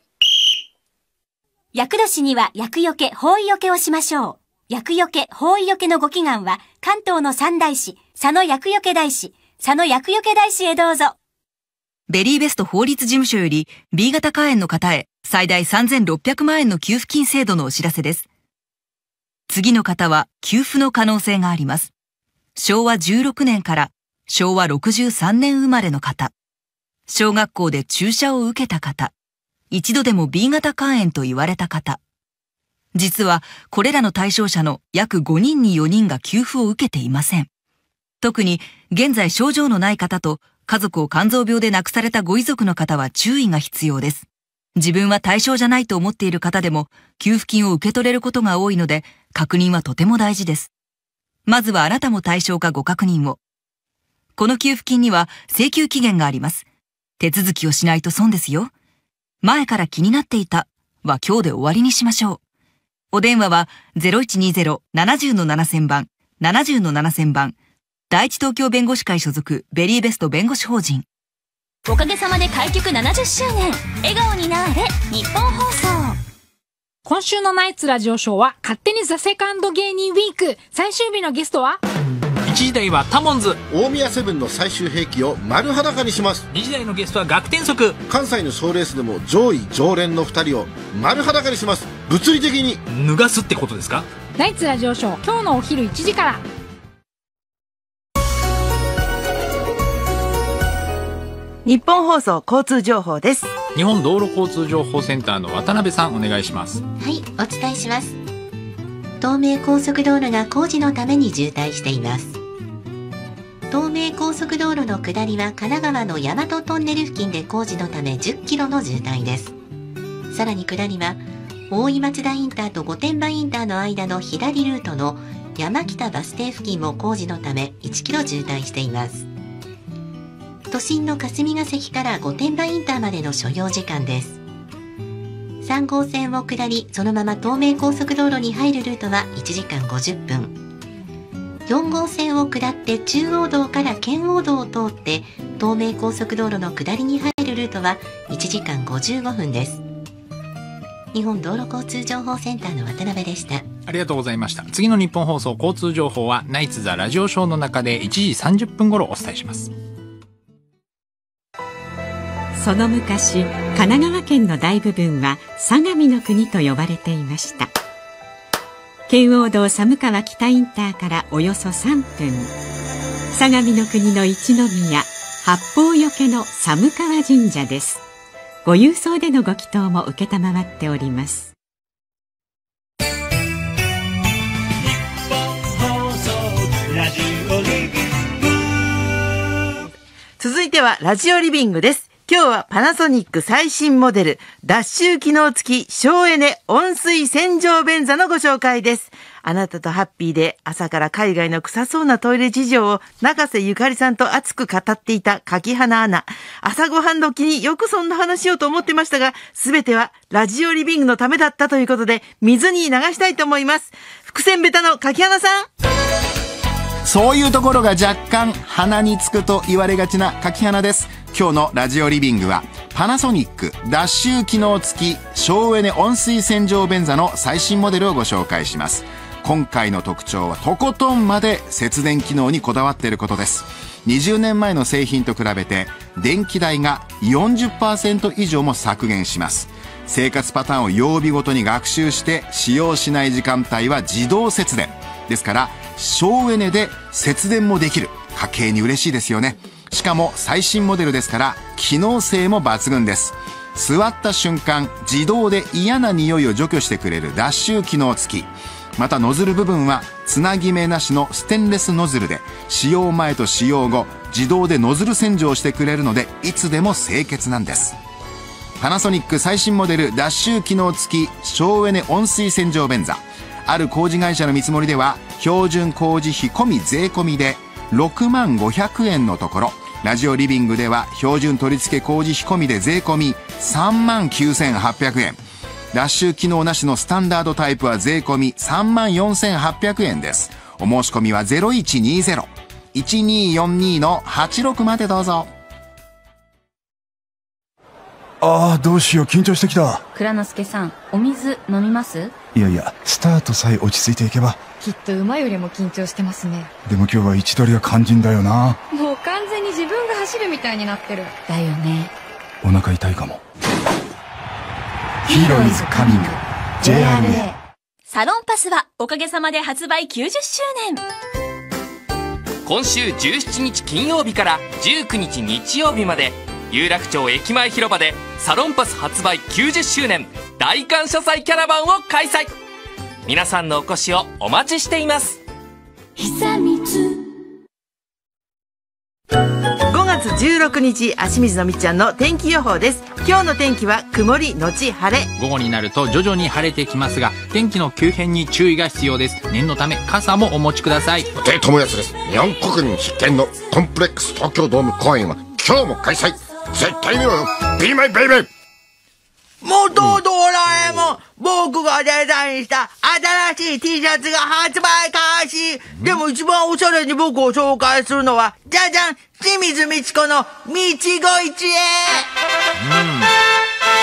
厄年には厄除け、法医除けをしましょう。厄除け、法医除けのご祈願は、関東の三大師、佐野厄除け大師、佐野厄除け大師へどうぞ。ベリーベスト法律事務所より B 型肝炎の方へ最大3600万円の給付金制度のお知らせです。次の方は給付の可能性があります。昭和16年から昭和63年生まれの方。小学校で注射を受けた方。一度でも B 型肝炎と言われた方。実はこれらの対象者の約5人に4人が給付を受けていません。特に現在症状のない方と家族を肝臓病で亡くされたご遺族の方は注意が必要です。自分は対象じゃないと思っている方でも給付金を受け取れることが多いので確認はとても大事です。まずはあなたも対象かご確認を。この給付金には請求期限があります。手続きをしないと損ですよ。前から気になっていた。は今日で終わりにしましょう。お電話は0120-70-7000番、70-7000番、第一東京弁護士会所属ベリーベスト弁護士法人。おかげさまで開局70周年。笑顔になれ。日本放送。今週のナイツラジオショーは勝手にザセカンド芸人ウィーク。最終日のゲストは？1時台はタモンズ大宮セブンの最終兵器を丸裸にします。2時台のゲストは学天則関西の賞レースでも上位常連の2人を丸裸にします。物理的に。脱がすってことですか？ナイツラジオショー。今日のお昼1時から。日本放送交通情報です。日本道路交通情報センターの渡辺さんお願いします。はい、お伝えします。東名高速道路が工事のために渋滞しています。東名高速道路の下りは神奈川の大和トンネル付近で工事のため10キロの渋滞です。さらに下りは大井松田インターと御殿場インターの間の左ルートの山北バス停付近も工事のため1キロ渋滞しています。都心の霞ヶ関から御殿場インターまでの所要時間です。3号線を下り、そのまま東名高速道路に入るルートは1時間50分。4号線を下って中央道から圏央道を通って、東名高速道路の下りに入るルートは1時間55分です。日本道路交通情報センターの渡辺でした。ありがとうございました次の日本放送交通情報はナイツザラジオショーの中で1時30分頃お伝えしますその昔神奈川県の大部分は相模の国と呼ばれていました圏央道寒川北インターからおよそ3分。相模の国の一宮八方よけの寒川神社です。ご郵送でのご祈祷も承っております。続いてはラジオリビングです。今日はパナソニック最新モデル、脱臭機能付き省エネ温水洗浄便座のご紹介です。あなたとハッピーで朝から海外の臭そうなトイレ事情を中瀬ゆかりさんと熱く語っていた柿花アナ。朝ごはん時によくそんな話をと思ってましたが、すべてはラジオリビングのためだったということで、水に流したいと思います。伏線ベタの柿花さん。そういうところが若干鼻につくと言われがちな柿花です。今日のラジオリビングはパナソニック脱臭機能付き省エネ温水洗浄便座の最新モデルをご紹介します。今回の特徴はとことんまで節電機能にこだわっていることです。20年前の製品と比べて電気代が40%以上も削減します。生活パターンを曜日ごとに学習して使用しない時間帯は自動節電。ですから省エネで節電もできる。家計に嬉しいですよね。しかも最新モデルですから機能性も抜群です。座った瞬間自動で嫌な匂いを除去してくれる脱臭機能付き。またノズル部分はつなぎ目なしのステンレスノズルで使用前と使用後自動でノズル洗浄してくれるのでいつでも清潔なんです。パナソニック最新モデル脱臭機能付き省エネ温水洗浄便座。ある工事会社の見積もりでは標準工事費込み税込みで6万500円のところ。ラジオリビングでは標準取付工事費込みで税込み3万9800円。脱臭機能なしのスタンダードタイプは税込み3万4800円です。お申し込みは0120-1242の86までどうぞ。ああどうしよう。緊張してきた。蔵之介さんお水飲みます？いやいやスタートさえ落ち着いていけば。きっと馬よりも緊張してますね。でも今日は位置取りが肝心だよな。もう完全に自分が走るみたいになってる。だよね。お腹痛いかも。ヒーローイズカミング。JRA サロンパスはおかげさまで発売90周年。今週17日金曜日から19日日曜日まで有楽町駅前広場でサロンパス発売90周年大感謝祭キャラバンを開催。皆さんのお越しをお待ちしています。久光5月16日足水のみっちゃんの天気予報です。今日の天気は曇りのち晴れ。午後になると徐々に晴れてきますが天気の急変に注意が必要です。念のため傘もお持ちください。布袋寅泰です。日本国民必見のコンプレックス東京ドーム公演は今日も開催絶対見ろよ。Be my baby 元ドラえもん、僕がデザインした新しい T シャツが発売開始。でも一番おしゃれに僕を紹介するのは、じゃじゃん清水美智子の道ご一会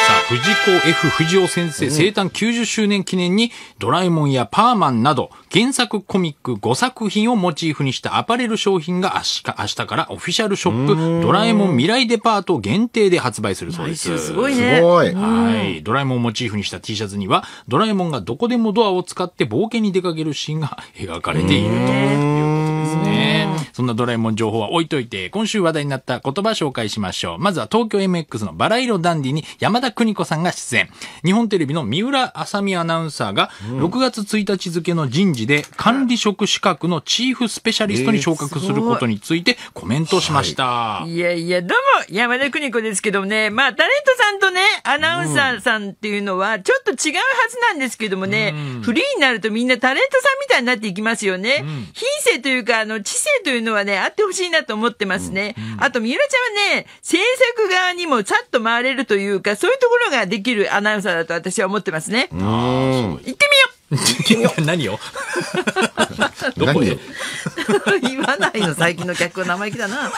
さあ、藤子 F 不二雄先生生誕90周年記念に、ドラえもんやパーマンなど、原作コミック5作品をモチーフにしたアパレル商品が明日か明日からオフィシャルショップ、ドラえもん未来デパート限定で発売するそうです。すごいねすごいはい。ドラえもんをモチーフにした T シャツには、ドラえもんがどこでもドアを使って冒険に出かけるシーンが描かれているということですね。そんなドラえもん情報は置いといて、今週話題になった言葉紹介しましょう。まずは東京 MX のバラ色ダンディに山田邦子さんが出演。日本テレビの三浦麻美アナウンサーが、6月1日付の人事で管理職資格のチーフスペシャリストに昇格することについてコメントしました。いやいや、どうも、山田邦子ですけどね、まあ、タレントさんとね、アナウンサーさんっていうのは、ちょっと違うはずなんですけどもね、フリーになるとみんなタレントさんみたいになっていきますよね。品性というか、あの、知性というのはね、あってほしいなと思ってますね。あと、三浦ちゃんはね、制作側にもさっと回れるというか、そういうところができるアナウンサーだと私は思ってますね。行ってみよう 何を？どこへ？言わないの、最近の客は生意気だな。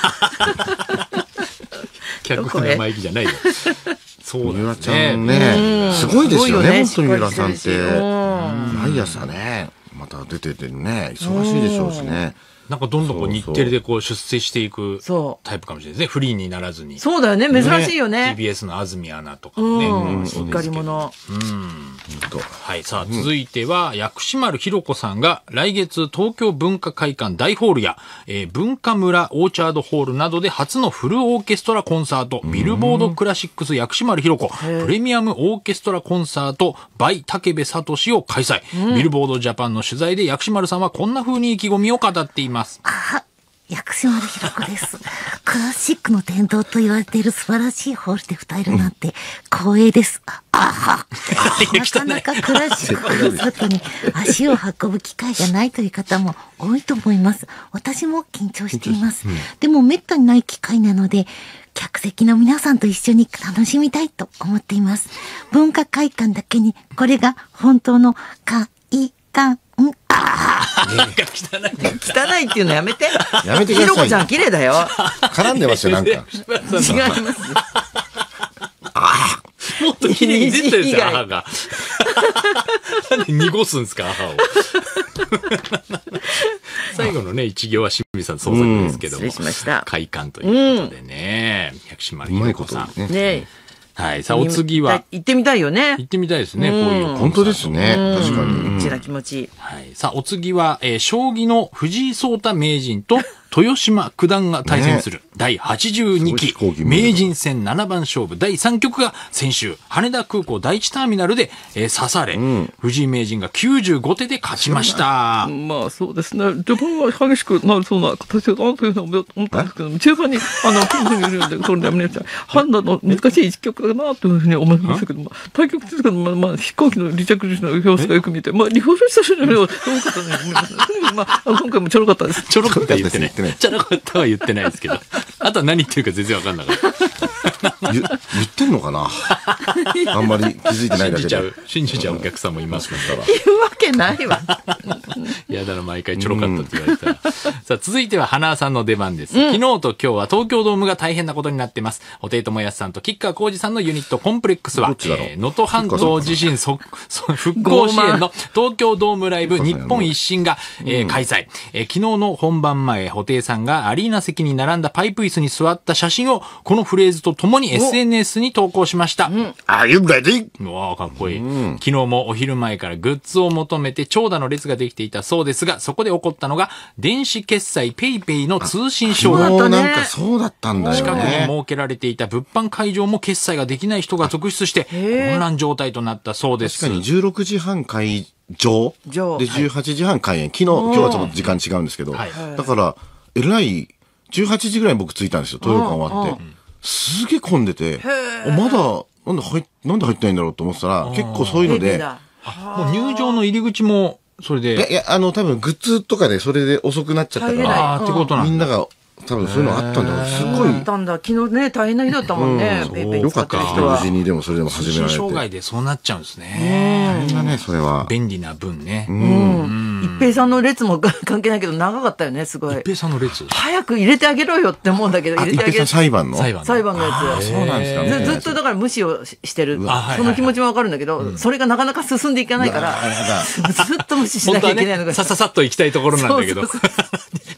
客の生意気じゃないよ。そう三だ浦ちゃんねうん。すごいですよねね本当に三浦さんって。毎朝ねまた出ててね忙しいでしょうしねなんかどんどんこう日テレでこう出世していくそタイプかもしれないですね。フリーにならずに。そうだよね珍しいよね TBS の安住アナとかうね。ん、しっかり者。はい。さあ、続いては、薬師丸ひろ子さんが、来月、東京文化会館大ホールや、えー文化村オーチャードホールなどで初のフルオーケストラコンサート、ビルボードクラシックス薬師丸ひろ子、プレミアムオーケストラコンサート、by 武部聡を開催。うんビルボードジャパンの取材で薬師丸さんはこんな風に意気込みを語っています。薬師丸ひろ子です。クラシックの殿堂と言われている素晴らしいホールで歌えるなんて光栄です。ああは。なかなかクラシックコンサートに足を運ぶ機会がないという方も多いと思います。私も緊張しています。でもめったにない機会なので、客席の皆さんと一緒に楽しみたいと思っています。文化会館だけにこれが本当の会館。汚いっていうのやめて。やめてくださいひろこちゃん綺麗だよ。絡んでますよなんか違います。もっと綺麗に出てるんですよ、母が。なんで濁すんですか、母を。最後のね、一行は清水さん創作ですけども。うん失礼しました快感ということでね。百島ひろ子さん。ねはい。さあ、お次は。行ってみたいよね。行ってみたいですね、こういう。本当ですね。確かに。こちら気持ちいい。はい。さあ、お次は、えー、将棋の藤井聡太名人と、豊島九段が対戦する第82期名人戦7番勝負第3局が先週羽田空港第一ターミナルで、えー、刺され、うん、藤井名人が95手で勝ちました。まあそうですね。序盤は激しくなるそうな形だなというふうに思ったんですけど、中盤にあのピンチにいるので、それで皆さん判断の難しい一局だなというふうに思いましたけども、対局ですけど、まあ、まあ、飛行機の離着陸の様子がよく見て、まあ、離婚した人には多かったと思います。まあ、今回もちょろかったです。ちょろかった言ってない。ちゃなかったは言ってないですけど。あとは何言ってるか全然わかんなかった。言ってんのかな？あんまり気づいてないだけで。信じちゃう、信じちゃうお客さんもいますから。言うわけないわ。いやだら毎回ちょろかったって言われたら。さあ、続いては花さんの出番です。昨日と今日は東京ドームが大変なことになっています。布袋寅泰さんと吉川浩司さんのユニットコンプレックスは、能登半島地震 復興支援の東京ドームライブ日本一新が、えー、開催。えー、昨日の本番前、布袋さんがアリーナ席に並んだパイプ椅子に座った写真をこのフレーズとともに SNS に投稿しました。Are you ready? うわかっこいい、昨日もお昼前からグッズを求めて長蛇の列ができていたそうですが、そこで起こったのが電子決済ペイペイの通信障害。そうなんかそうだったんだよね。近くに設けられていた物販会場も決済ができない人が続出して混乱状態となったそうです。確かに16時半会場。で18時半開演。昨日、今日はちょっと時間違うんですけど、だから、えらい、18時ぐらいに僕着いたんですよ、東洋館終わって。すげえ混んでて、まだ、なんで入なんで入ってないんだろうと思ってたら、結構そういうので、もう入場の入り口も、それで。いや、いや、あの、多分グッズとかでそれで遅くなっちゃったから、あってことなんみんなが、多分そういうのあったんだろう。すごい。あったんだ。昨日ね、大変な日だったもんね。ペイペイよかったですね、無事にでもそれでも始められて。障害でそうなっちゃうんですね。大変だね、それは。便利な分ね。うん。一平さんの列も関係ないけど長かったよね、すごい。一平さんの列？早く入れてあげろよって思うんだけど、入れてあげる。裁判の？裁判裁判のやつ。そうなんですかね。ずっとだから無視をしてる。その気持ちもわかるんだけど、それがなかなか進んでいかないから、ずっと無視しなきゃいけないのが。さささっと行きたいところなんだけど。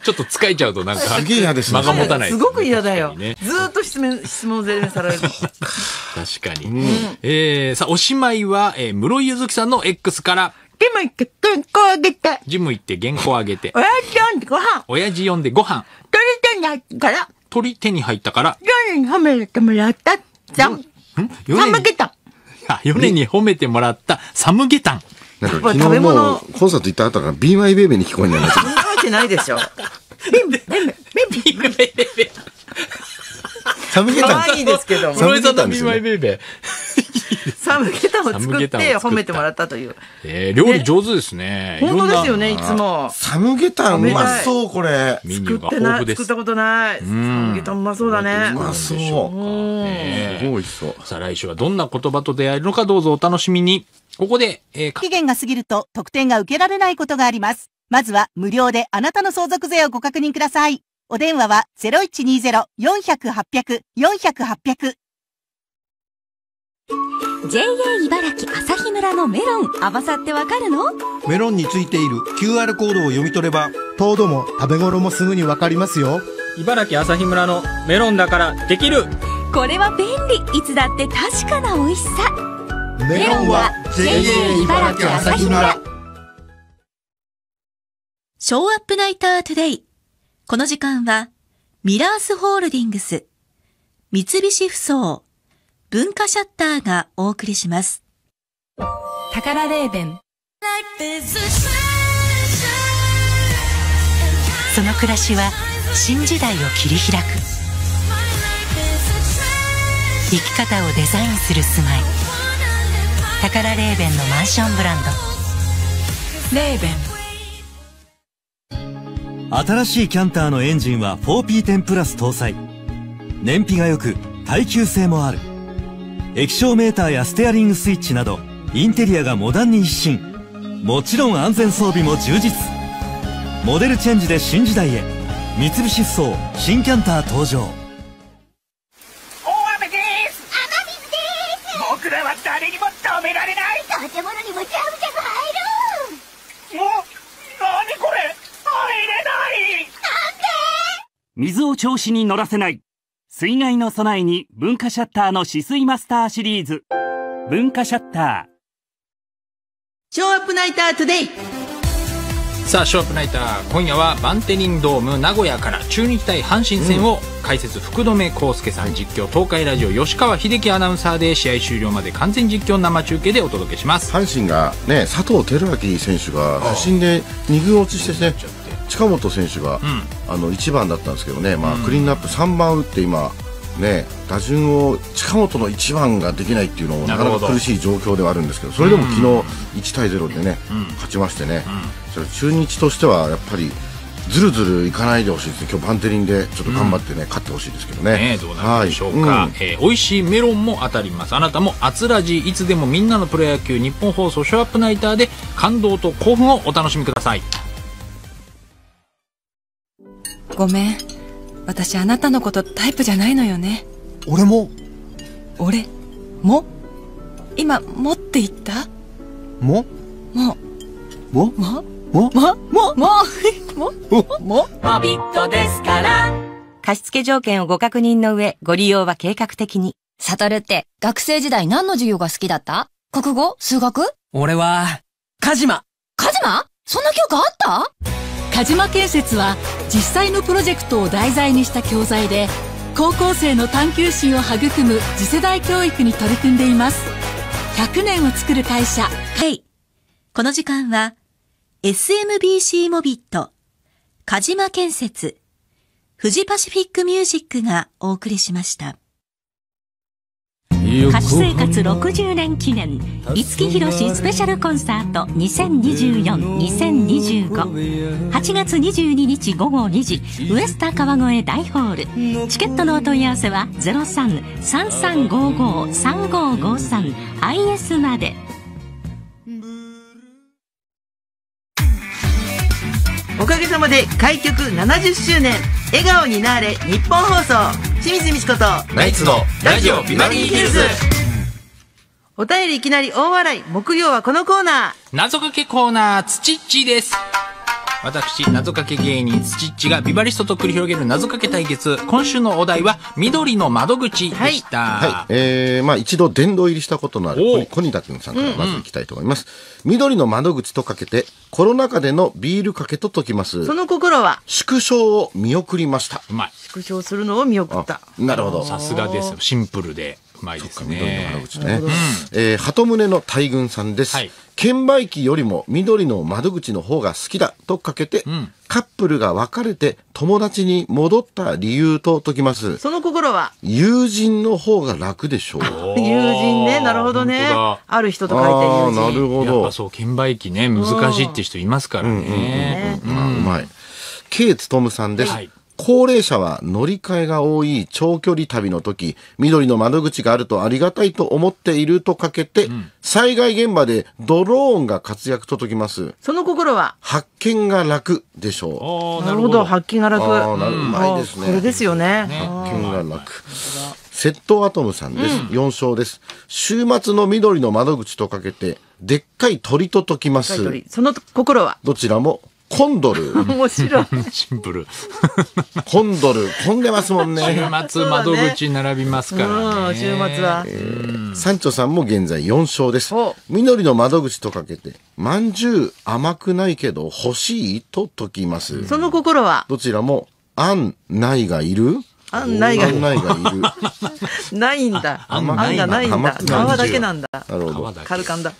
ちょっと疲れちゃうとなんか、すげえ嫌です間が持たない。すごく嫌だよ。ずっと質問、質問攻めされる。確かに。えー、さあ、おしまいは、えー、室井ゆずきさんの X から、ジム行って原稿あげて。ジム行って原稿あげて。親父読んでご飯。親父読んでご飯。鳥手に入ったから。鳥手に入ったから。ヨネに褒めてもらった。サム。サムゲタン。あ、ヨネに褒めてもらったサムゲタン。なんか昨日もうコンサート行った後から Be My Baby に聞こえないんですよ。ないでしょ。ビンビンビンビンビンビンビンゲタン。可愛いですけども。室井さんの Be My Baby。サムゲタンを作って褒めてもらったという。えー、料理上手ですね。本当ですよね、いつも。サムゲタンうまそう、これ。メニューが作ってない、作ったことない。サムゲタンうまそうだね。うまそう。すごい美味しそう。さあ来週はどんな言葉と出会えるのかどうぞお楽しみに。ここで、えー、期限が過ぎると特典が受けられないことがあります。まずは無料であなたの相続税をご確認ください。お電話は0120-400-800、400-800。JA 茨城朝日村のメロン甘さってわかるの？メロンについている QR コードを読み取れば糖度も食べ頃もすぐにわかりますよ。茨城朝日村のメロンだからできる！これは便利。いつだって確かな美味しさ。メロンは JA 茨城朝日村。ショーアップナイタートゥデイこの時間はミラースホールディングス三菱ふそう文化シャッターがお送りします。宝レーベン。その暮らしは新時代を切り開く。生き方をデザインする住まい。宝レーベンのマンションブランド。レーベン。新しいキャンターのエンジンは 4P10 プラス搭載。燃費が良く耐久性もある。液晶メーターやステアリングスイッチなどインテリアがモダンに一新。もちろん安全装備も充実。モデルチェンジで新時代へ。三菱ふそう新キャンター登場。大雨です。雨水です。僕らは誰にも止められない。建物にもジャブジャブ入るもう何これ入れないなんで水を調子に乗らせない。水害の備えに文化シャッターの止水マスターシリーズ。文化シャッター。ショーアップナイタートゥデイ。さあショーアップナイター今夜はバンテリンドーム名古屋から中日対阪神戦を解説福留孝介さん実況東海ラジオ吉川秀樹アナウンサーで試合終了まで完全実況生中継でお届けします。阪神がね佐藤輝明選手が不審で2軍落ちしてね近本選手が、あの1番だったんですけどね、まあ、クリーンナップ3番打って今ね、打順を近本の1番ができないっていうのもなかなか苦しい状況ではあるんですけどそれでも昨日1対0でね、勝ちましてね、それ中日としてはやっぱりずるずるいかないでほしいですね。今日バンテリンでちょっと頑張ってね、勝ってほしいですけどね。ねどうなるでしょうか、はい。えー美味しいメロンも当たります。あなたもあつらじいつでもみんなのプロ野球日本放送ショーアップナイターで感動と興奮をお楽しみくださいごめん。私あなたのことタイプじゃないのよね。俺も？俺？も？今もって言った？も？も。も？も？も？も？も？も？も？も？モビットですから貸付条件をご確認の上ご利用は計画的に。サトルって学生時代何の授業が好きだった？国語？数学？俺は、カジマ。カジマ？そんな教科あった？鹿島建設は実際のプロジェクトを題材にした教材で高校生の探求心を育む次世代教育に取り組んでいます100年を作る会社ヘイこの時間は SMBC モビット、鹿島建設、富士パシフィックミュージックがお送りしました。歌手生活60年記念五木ひろしスペシャルコンサート2024-2025 8月22日午後2時ウエスタ川越大ホール。チケットのお問い合わせは03-3355-3553 IS まで。おかげさまで開局70周年笑顔になれ日本放送。清水美智子とナイツのラジオビバリーヒルズ。お便りいきなり大笑い。木曜はこのコーナー。謎かけコーナーつちっちです私謎かけ芸人つちっちがビバリストと繰り広げる謎かけ対決。今週のお題は緑の窓口でした、はい、えー、まあ一度殿堂入りしたことのあるコニコニタ君さんからまずいきたいと思います。緑の窓口とかけて、コロナ禍でのビールかけと解きます。その心は？縮小を見送りました。うまい。縮小するのを見送った。なるほど。さすがです。よシンプルでうまいですね。窓口ね。えー、鳩宗の大群さんです。券売機よりも緑の窓口の方が好きだとかけて、カップルが別れて友達に戻った理由と解きます。その心は？友人の方が楽でしょう。友人ね。なるほどね。ある人と書いて友人。なるほど。やっぱそう券売機ね難しいって人いますからね。まあ、うまい。K つとむさんです。はい高齢者は乗り換えが多い長距離旅の時、緑の窓口があるとありがたいと思っているとかけて、災害現場でドローンが活躍と解きます。その心は？発見が楽でしょう。なるほど。発見が楽。あーなるうまいですね。これですよね。発見が楽。セットアトムさんです。4勝です。週末の緑の窓口とかけて、でっかい鳥と解きます。鳥。その心は？どちらも、コンドル。面白い。シンプル。コンドル、混んでますもんね。週末窓口並びますからね。うん週末は。サンチョさんも現在4勝です。緑の窓口とかけて、まんじゅう甘くないけど欲しい？と解きます。その心は？どちらも、あん、ないがいる？あんないがあんないがいる。ないんだ。あん甘くがないんだ。皮だけなんだ。なるほど。カルカンだ。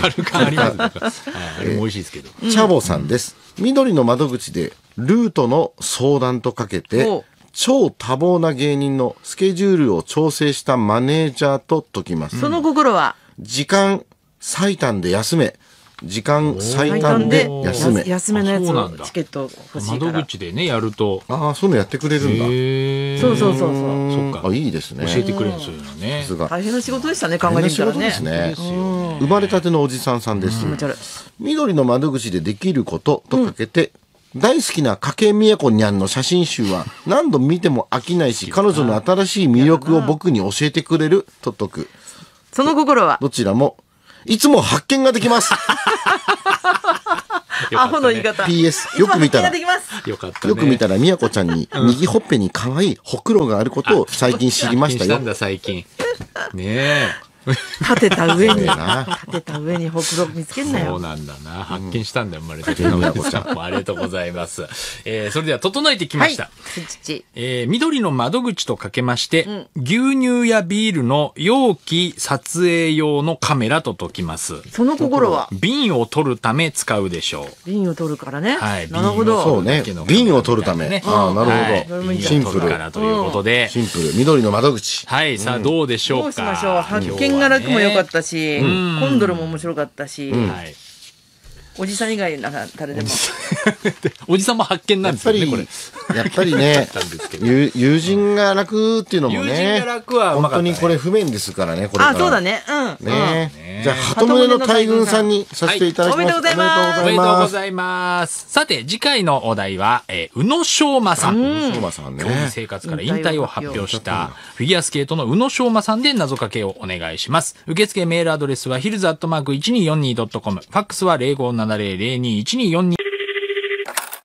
カルカンありますはい。あれも美味しいですけど。チャボさんです。緑の窓口で、ルートの相談とかけてお、超多忙な芸人のスケジュールを調整したマネージャーと解きます。その心は？時間最短で休め。時間最短で休め。休めのやつそうなんだ。をチケット欲しいか窓ら口でねやると。ああ、そういうのやってくれるんだ。そうそうそうそう。そっか。あ、いいですね。教えてくれるそういうのね。大変な仕事でしたね考えてみたらね。事ですね。うん。生まれたてのおじさんさんです。緑の窓口でできることとかけて、大好きな家計みやこにゃんの写真集は何度見ても飽きないし、彼女の新しい魅力を僕に教えてくれる。と解く。その心は？どちらも、いつも発見ができます。アホの言い方。PS、よく見たら。よかったね。よく見たら、みやこちゃんに、右ほっぺに可愛いほくろがあることを最近知りましたよ発見ん。だ、最近。ねえ。立てた上に、立てた上にほくろ見つけんなそうよ。なんだな。発見したんだよ、生まれてうんきたありがとうございます。えー、それでは整えてきました。土。えー緑の窓口とかけまして、牛乳やビールの容器撮影用のカメラと解きます。その心は？瓶を取るため使うでしょう。瓶を取るからね。はいなるほど。そうね。瓶を取るため。ああ、なはいるほど。瓶をシンプル取るから。ということで。シンプル。緑の窓口。はい、さあどうでしょうか。どうしましょう。発見が楽も良かったし、うん。コンドルも面白かったし、はい。おじさん以外なら誰でも。おじさんも発見なんですよね、これ。やっぱりね、友友人が楽っていうのも友ね。人が楽はうまかったね本当にこれ不便ですからね、これから。あ、そうだね。うん。ねじゃあ、鳩宗の大群さんにさせていただきます。はいおめでとうございますおめでとうご。ざいます。さて、次回のお題は、えー宇野昌磨さん。宇野昌磨さんね競技生活から引退を発表した、フィギュアスケートの宇野昌磨さんで謎かけをお願いします。受付メールアドレスは、ヒルズアットマーク 1242.com。ファックスは7。0021242。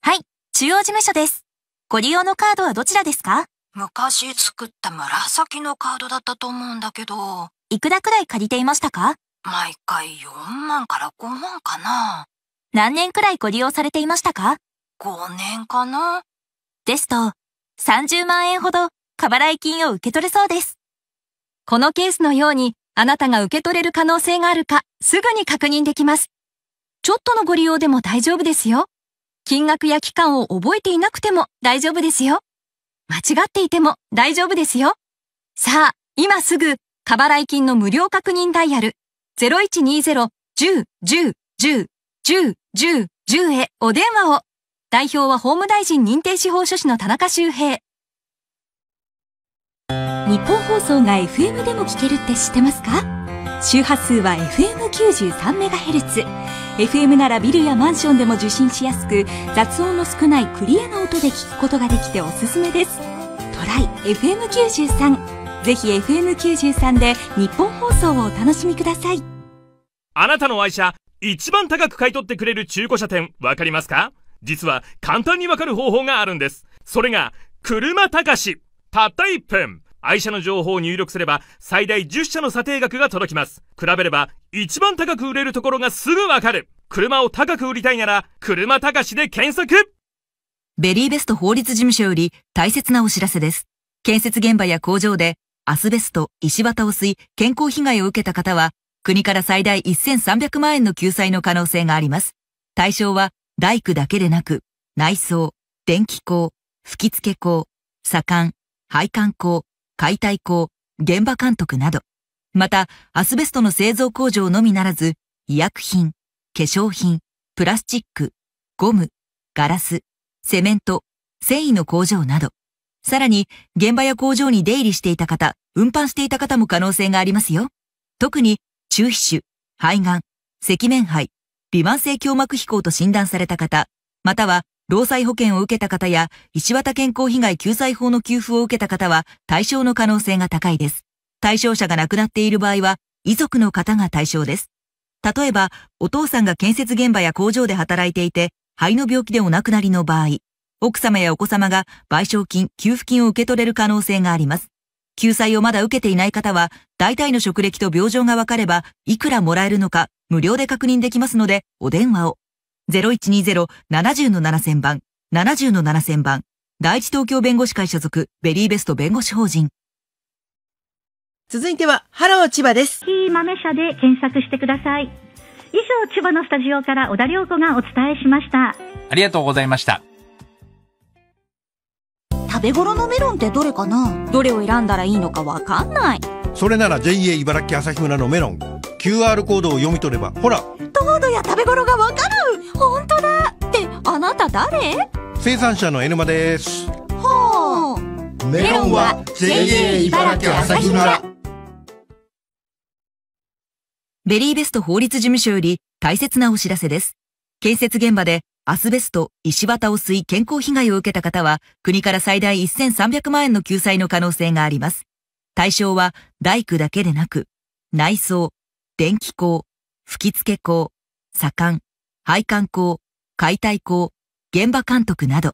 はい、中央事務所です。ご利用のカードはどちらですか昔作った紫のカードだったと思うんだけど、いくらくらい借りていましたか毎回4万から5万かな。何年くらいご利用されていましたか5年かな。ですと、30万円ほど過払い金を受け取れそうです。このケースのように、あなたが受け取れる可能性があるか、すぐに確認できます。ちょっとのご利用でも大丈夫ですよ。金額や期間を覚えていなくても大丈夫ですよ。間違っていても大丈夫ですよ。さあ、今すぐ、過払い金の無料確認ダイヤル、0120-10-10-10-10-10へお電話を。代表は法務大臣認定司法書士の田中修平。日本放送が FM でも聞けるって知ってますか？周波数は FM93MHz。FM ならビルやマンションでも受信しやすく、雑音の少ないクリアな音で聞くことができておすすめです。トライ FM93。ぜひ FM93 で日本放送をお楽しみください。あなたの愛車、一番高く買い取ってくれる中古車店、わかりますか？実は簡単にわかる方法があるんです。それが、車高し。たった1分。愛車の情報を入力すれば、最大10社の査定額が届きます。比べれば、一番高く売れるところがすぐわかる。車を高く売りたいなら、車高しで検索ベリーベスト法律事務所より大切なお知らせです。建設現場や工場でアスベスト、石綿を吸い、健康被害を受けた方は、国から最大1300万円の救済の可能性があります。対象は、大工だけでなく、内装、電気工、吹き付け工、左官、配管工、解体工、現場監督など。また、アスベストの製造工場のみならず、医薬品、化粧品、プラスチック、ゴム、ガラス、セメント、繊維の工場など。さらに、現場や工場に出入りしていた方、運搬していた方も可能性がありますよ。特に、中皮腫、肺がん、赤面肺、微慢性胸膜飛行と診断された方、または、労災保険を受けた方や、石綿健康被害救済法の給付を受けた方は、対象の可能性が高いです。対象者が亡くなっている場合は、遺族の方が対象です。例えば、お父さんが建設現場や工場で働いていて、肺の病気でお亡くなりの場合、奥様やお子様が賠償金、給付金を受け取れる可能性があります。救済をまだ受けていない方は、大体の職歴と病状がわかれば、いくらもらえるのか、無料で確認できますので、お電話を。0120-70-7000番、70-7000番、第一東京弁護士会所属、ベリーベスト弁護士法人。続いては、ハロー千葉です。いい豆社で検索してください。以上、千葉のスタジオから小田良子がお伝えしました。ありがとうございました。食べ頃のメロンってどれかな？どれを選んだらいいのかわかんない。それなら JA 茨城朝日村のメロン QR コードを読み取ればほら糖度や食べ頃がわかる本当だって、あなた誰？生産者の N マですはあ。メロンは JA 茨城朝日村ベリーベスト法律事務所より大切なお知らせです。建設現場でアスベスト、石綿を吸い健康被害を受けた方は、国から最大1300万円の救済の可能性があります。対象は大工だけでなく、内装、電気工、吹付工、左官、配管工、解体工、現場監督など、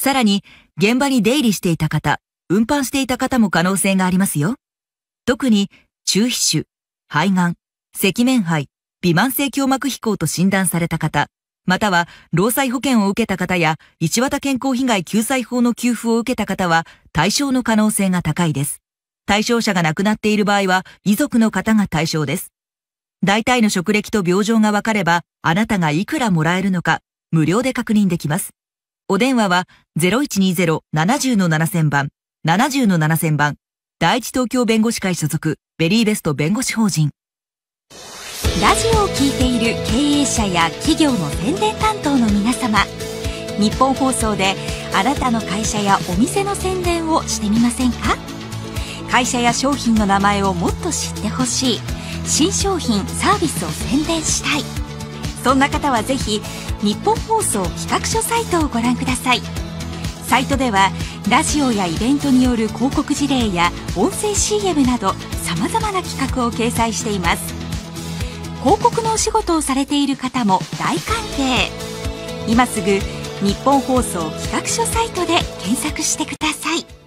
さらに現場に出入りしていた方、運搬していた方も可能性がありますよ。特に中皮腫、肺がん、赤面肺、微慢性胸膜飛行と診断された方、または労災保険を受けた方や一綿健康被害救済法の給付を受けた方は対象の可能性が高いです。対象者が亡くなっている場合は遺族の方が対象です。大体の職歴と病状が分かればあなたがいくらもらえるのか無料で確認できます。お電話は0120-70-7000番、70-7000番、第一東京弁護士会所属ベリーベスト弁護士法人。ラジオを聞いている経営者や企業の宣伝担当の皆様日本放送であなたの会社やお店の宣伝をしてみませんか？会社や商品の名前をもっと知ってほしい新商品サービスを宣伝したい。そんな方はぜひ日本放送企画書サイトをご覧ください。サイトではラジオやイベントによる広告事例や音声 CM などさまざまな企画を掲載しています。広告のお仕事をされている方も大歓迎。今すぐ日本放送企画書サイトで検索してください。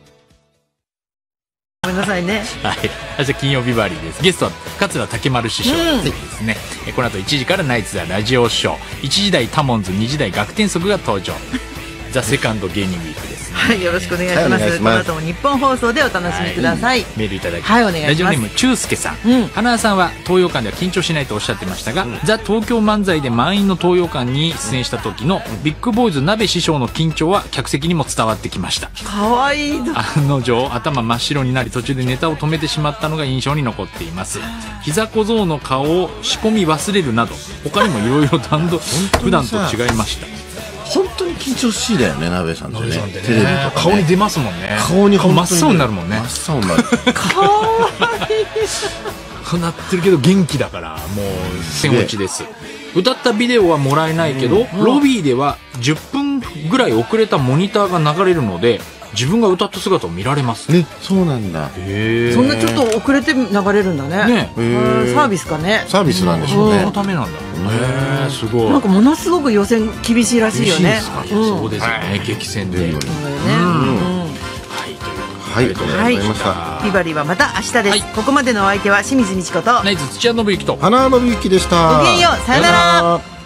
めんなさいねはい。そして金曜日バリーです。ゲストは桂竹丸師匠うんですね。えこの後1時からナイツザラジオショー。1時台タモンズ、2時台学天則が登場。ザ・セカンド芸人ウィークですね。はいよろしくお願いします,、はいこの後も日本放送でお楽しみください、メールいただきはいお願いします。ラジオネームチュウスケさん、花輪さんは東洋館では緊張しないとおっしゃってましたが、ザ・東京漫才で満員の東洋館に出演した時のビッグボーイズ鍋師匠の緊張は客席にも伝わってきました。かわいい。案の定頭真っ白になり途中でネタを止めてしまったのが印象に残っています。膝小僧の顔を仕込み忘れるなど他にもいろいろ段取普段と違いました本当に緊張しいだよね鍋さんってね。テレビとか、ね、顔に出ますもんね。顔に真っ青になるもんね。真っ青になる。こう なってるけど元気だからもう戦落ちです。歌ったビデオはもらえないけど、ロビーでは10分ぐらい遅れたモニターが流れるので自分が歌った姿を見られますね。そうなんだ。そんなちょっと遅れて流れるんだね。ね。うんサービスかね。サービスなんでしょうね。そのためなんだ。へえすごい。なんかものすごく予選厳しいらしいよね。うん。そうですよね。激戦で。ね。はい、ありがとうございました。はい、ビバリーはまた明日です、ここまでのお相手は清水美智子と。ナイツ土屋信之と。花信之でした。ごきげんよう。さよなら